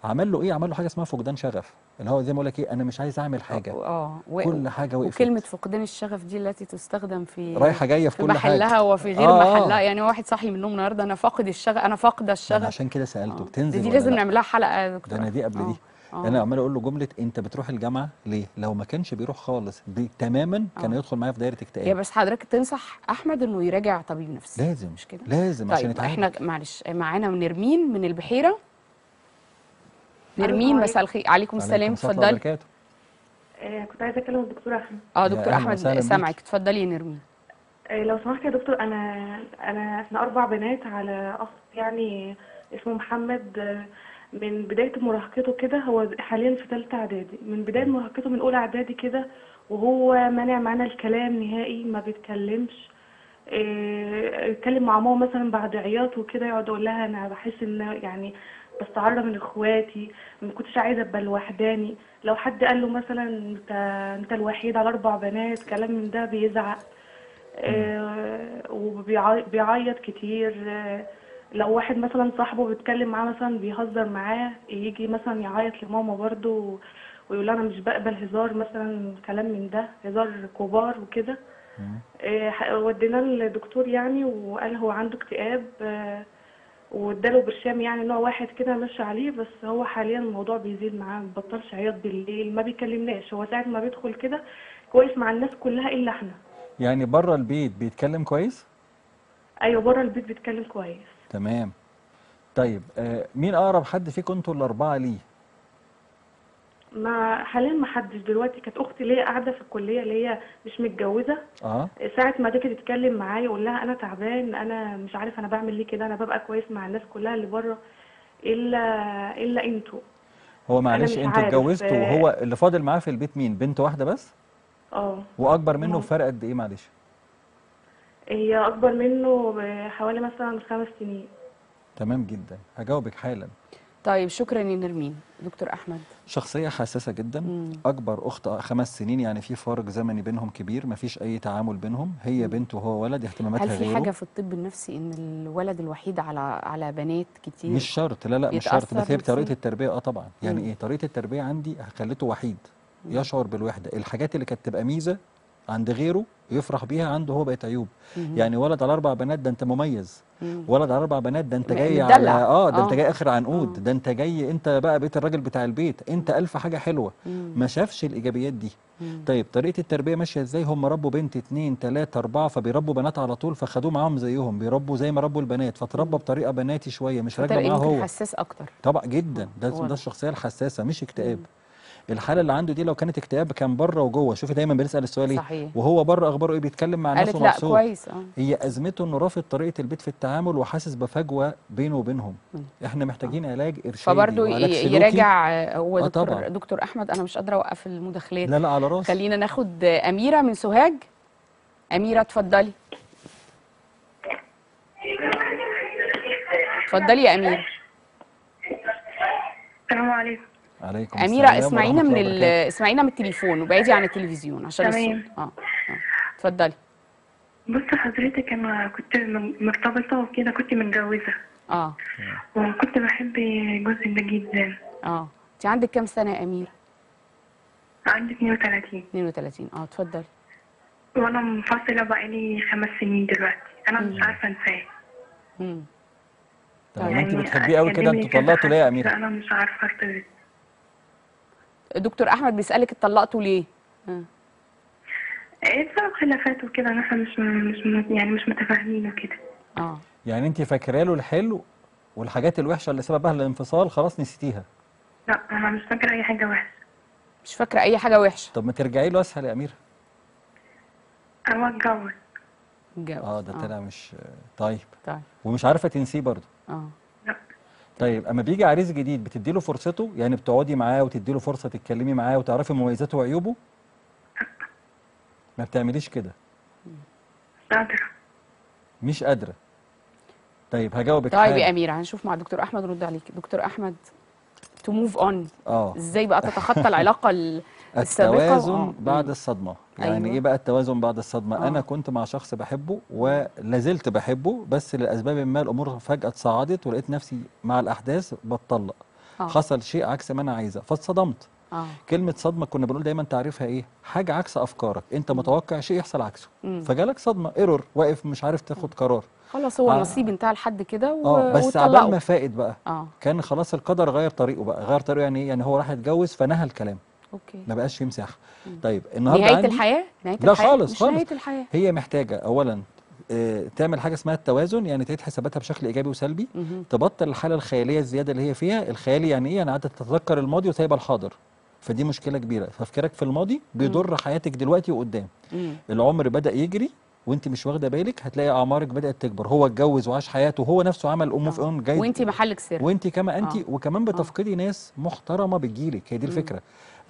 عمل له إيه؟ عمل له حاجة اسمها فقدان شغف. اللي هو زي ما أقول لك إيه أنا مش عايز أعمل حاجة. آه و- كل حاجة وقفت. وكلمة فقدان الشغف دي التي تستخدم في رايحة جاية في في كل حاجة. محلها وفي غير آه، آه. محلها. يعني واحد صاحي من النوم النهارده أنا فاقد الشغف أنا فاقدة أنا الشغف عشان كده سألته آه. بتنزل دي لازم لا؟ نعمل لها حلقة يا ده دكتور أنا دي قبل آه. دي. آه. أنا عمال أقول له جملة أنت بتروح الجامعة ليه؟ لو ما كانش بيروح خالص بي- تماما كان آه. يدخل معايا في دايرة اكتئاب. بس حضرتك تنصح أحمد إنه يراجع طبيب نفسي. لازم. مش كده؟ لازم عشان طيب يتعالج. إحنا معلش معانا نرمين من البحيرة. نرمين. مساء الخير. عليكم السلام عليكم السلام ورحمة الله اتفضلي. وبركاته. آه، كنت عايزة اكلم الدكتور أحمد. آه يا دكتور أحمد. سامعك. اتفضلي يا نرمين. آه، لو سمحت يا دكتور أنا أنا إحنا أربع بنات على أخ يعني اسمه محمد آه، من بداية مراهقته كده هو حاليا في ثالثه إعدادي. من بداية مراهقته من أولى إعدادي كده وهو مانع معانا الكلام نهائي ما بيتكلمش. آه، يتكلم مع ماما مثلا بعد عياط وكده يقعد يقول لها أنا بحس إن يعني بستعر من إخواتي ما كنتش عايزة أبقى لوحداني. لو حد قال له مثلا أنت أنت الوحيد على أربع بنات كلام من ده بيزعق. آه، وبيعيط كتير. آه، لو واحد مثلا صاحبه بيتكلم معاه مثلا بيهزر معاه يجي مثلا يعيط لماما برضو ويقول أنا مش بقبل هزار مثلا كلام من ده هزار كبار وكده. ح- وديناه للدكتور يعني وقال هو عنده اكتئاب آه، واداله برشام يعني نوع واحد كده ماشي عليه بس هو حاليا الموضوع بيزيد معاه ما بطلش عياط بالليل ما بيكلمناش. هو ساعة ما بيدخل كده كويس مع الناس كلها إلا إحنا. يعني بره البيت بيتكلم كويس؟ أيوه بره البيت بيتكلم كويس. تمام. طيب آه مين أقرب حد فيكم؟ أنتوا الأربعة ليه؟ ما حاليا ما حدش. دلوقتي كانت أختي هي قاعدة في الكلية اللي هي مش متجوزة. آه. ساعة ما تيجي تتكلم معايا يقول لها أنا تعبان أنا مش عارف أنا بعمل ليه كده أنا ببقى كويس مع الناس كلها اللي بره إلا إلا أنتوا. هو معلش أنتوا اتجوزتوا آه. وهو اللي فاضل معاه في البيت مين؟ بنت واحدة بس؟ آه. وأكبر منه. بفرق قد إيه؟ معلش. هي أكبر منه بحوالي مثلا خمس سنين. تمام جدا. هجاوبك حالا. طيب شكرا يا نرمين. دكتور أحمد. شخصية حساسة جدا. مم. أكبر أخت خمس سنين يعني في فارق زمني بينهم كبير. مفيش أي تعامل بينهم. هي بنت وهو ولد اهتماماتها هل في غيره. حاجة في الطب النفسي إن الولد الوحيد على على بنات كتير؟ مش شرط. لا لا مش شرط. بس هي بطريقه؟ التربية. آه طبعا. يعني مم. إيه؟ طريقة التربية عندي خليته وحيد. يشعر بالوحدة. الحاجات اللي كانت تبقى ميزة عند غيره يفرح بيها عنده هو بقت عيوب. يعني ولد على أربع بنات ده أنت مميز مم. ولد على أربع بنات ده أنت جاي. على آه ده أنت آه. جاي آخر عنقود. ده أنت جاي أنت بقى بيت الراجل بتاع البيت أنت ألف حاجة حلوة مم. ما شافش الإيجابيات دي مم. طيب طريقة التربية ماشية إزاي هم ربوا بنت اتنين تلاتة أربعة فبيربوا بنات على طول فخدوه معاهم زيهم بيربوا زي ما ربوا البنات فتربى بطريقة بناتي شوية مش راكبة معاه هو حساس أكتر طبعا جدا ده. ده الشخصية الحساسة مش اكتئاب الحالة اللي عنده دي لو كانت اكتئاب كان بره وجوه. شوفي دايما بنسال السؤال إيه. وهو بره أخباره إيه؟ بيتكلم مع الناس قالت لا ومبسوط كويس آه. هي أزمته إنه رافض طريقة البيت في التعامل وحاسس بفجوة بينه وبينهم. مم. إحنا محتاجين علاج إرشادي. فبرضه يراجع آه، هو آه دكتور طبعا. دكتور أحمد أنا مش قادرة أوقف المداخلات. لا لا على راسي. خلينا ناخد آه، أميرة من سوهاج. أميرة اتفضلي. اتفضلي يا أميرة. السلام عليكم. عليكم أميرة اسمعينا من ال-. اسمعينا من التليفون وبعيدي عن التلفزيون عشان تمام. الصوت آه آه. اتفضلي. بص حضرتك أنا كنت من- مرتبطة وكده كنت متجوزة. آه. وكنت بحب جوزي ده جدا. آه. أنت عندك كام سنة يا أميرة؟ عندي 32 32 آه اتفضلي. وأنا منفصلة بقالي خمس سنين دلوقتي. أنا مش عارفة أنساه. امم طب لما انت بتحبيه قوي كده؟ كلمني أنتوا طلقتوا كذا ليه يا أميرة؟ أنا مش عارفة ارتبط دكتور أحمد بيسألك اتطلقتوا ليه؟ آه. إيه بسبب خلافات وكده إن إحنا مش مش يعني مش متفاهمين وكده. آه. يعني انت فاكرة له الحلو والحاجات الوحشة اللي سببها الانفصال خلاص نسيتيها؟ لا أنا مش فاكرة أي حاجة وحشة. مش فاكرة أي حاجة وحشة. طب ما ترجعي له أسهل يا أميرة. أنا أتجوز. اتجوز آه ده طلع مش طيب. طيب. ومش عارفة تنسيه برضه. آه. طيب أما بيجي عريس جديد بتدي له فرصته؟ يعني بتقعدي معاه وتدي له فرصة تتكلمي معاه وتعرفي مميزاته وعيوبه؟ ما بتعمليش كده. مش قادرة. مش قادرة. طيب هجاوبك طيب حاجة. يا أميرة هنشوف مع دكتور أحمد رد عليك. دكتور أحمد to move on آه. إزاي بقى تتخطى العلاقة التوازن آه. بعد مم. الصدمة يعني أيوة. إيه بقى التوازن بعد الصدمة آه. أنا كنت مع شخص بحبه ولازلت بحبه بس لأسباب ما الأمور فجأة تصاعدت ولقيت نفسي مع الأحداث بتطلق آه. حصل شيء عكس ما أنا عايزه فاتصدمت آه كلمة صدمة كنا بنقول دايما تعريفها إيه؟ حاجة عكس أفكارك، أنت متوقع شيء يحصل عكسه،. فجالك صدمة ايرور واقف مش عارف تاخد قرار، خلاص هو آه. نصيب انتهى لحد كده و... آه بس عبال. ما فائت بقى آه كان خلاص القدر غير طريقه بقى، غير طريقه يعني إيه؟ يعني هو راح يتجوز فنهى الكلام، okay. ما بقاش فيه مساحة. طيب النهارده نهاية الحياة؟ نهاية لا الحياة. خالص مش خالص. نهاية الحياة. هي محتاجة أولا آه، تعمل حاجة اسمها التوازن يعني تعيد حساباتها بشكل إيجابي وسلبي، مهم. تبطل الحالة الخيالية الزيادة اللي هي فيها، الخيالي يعني إيه؟ يعني قاعدة تتذكر الماضي وسايبة الحاضر. فدي مشكلة كبيرة، تفكيرك في الماضي بيضر حياتك دلوقتي وقدام. مم. العمر بدأ يجري وأنت مش واخدة بالك هتلاقي أعمارك بدأت تكبر. هو اتجوز وعاش حياته وهو نفسه عمل move on جاي وأنت محلك سر. وأنت كما أنت آه. وكمان بتفقدي ناس محترمة بتجيلك. هي دي الفكرة.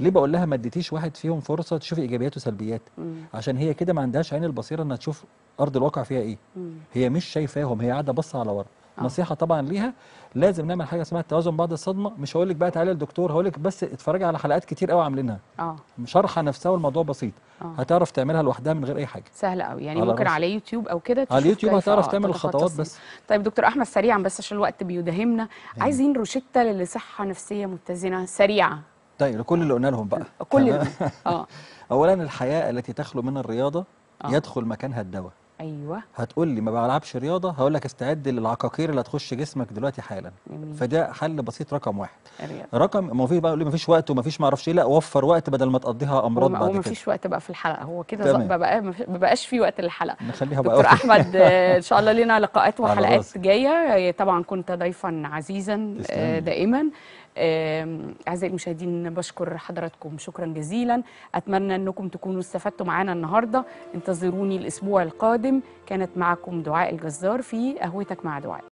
ليه بقول لها ما اديتيش واحد فيهم فرصة تشوفي إيجابيات وسلبيات؟ مم. عشان هي كده ما عندهاش عين البصيرة إنها تشوف أرض الواقع فيها إيه. مم. هي مش شايفاهم هي قاعدة باصة على ورا. آه. نصيحة طبعا ليها لازم نعمل حاجة اسمها التوازن بعد الصدمة. مش هقول لك بقى تعالي للدكتور هقول لك بس اتفرجي على حلقات كتير قوي عاملينها. آه. شرح نفسها والموضوع بسيط. آه. هتعرف تعملها لوحدها من غير أي حاجة. سهل قوي. يعني على ممكن راسي. على يوتيوب أو كده على اليوتيوب هتعرف تعمل الخطوات. بس. طيب دكتور أحمد سريعا بس عشان الوقت بيداهمنا. عايزين روشتة لصحه نفسيه متزنة سريعة. طيب لكل اللي قلنا لهم بقى. كل تمام؟ ال- آه. اولا الحياة التي تخلو من الرياضة آه. يدخل مكانها الدواء. أيوه. هتقول لي ما بلعبش رياضة؟ هقول لك استعد للعقاقير اللي هتخش جسمك دلوقتي حالا. جميل. فده حل بسيط رقم واحد. الرياضة. رقم ما في بقى ما فيش وقت وما فيش ما أعرفش إيه. لا وفر وقت بدل ما تقضيها أمراض بعد ما كده. فيش وقت بقى في الحلقة. هو كده بقى ما ما بقاش في وقت للحلقة. نخليها بقى دكتور أحمد آه، إن شاء الله لنا لقاءات وحلقات. جاية. طبعا كنت ضيفا عزيزا آه،. دائما. آم، أعزائي المشاهدين بشكر حضراتكم. شكرا جزيلا. أتمنى أنكم تكونوا استفدتوا معانا النهارده. انتظروني الأسبوع القادم. كانت معكم دعاء الجزار في قهوتك مع دعاء.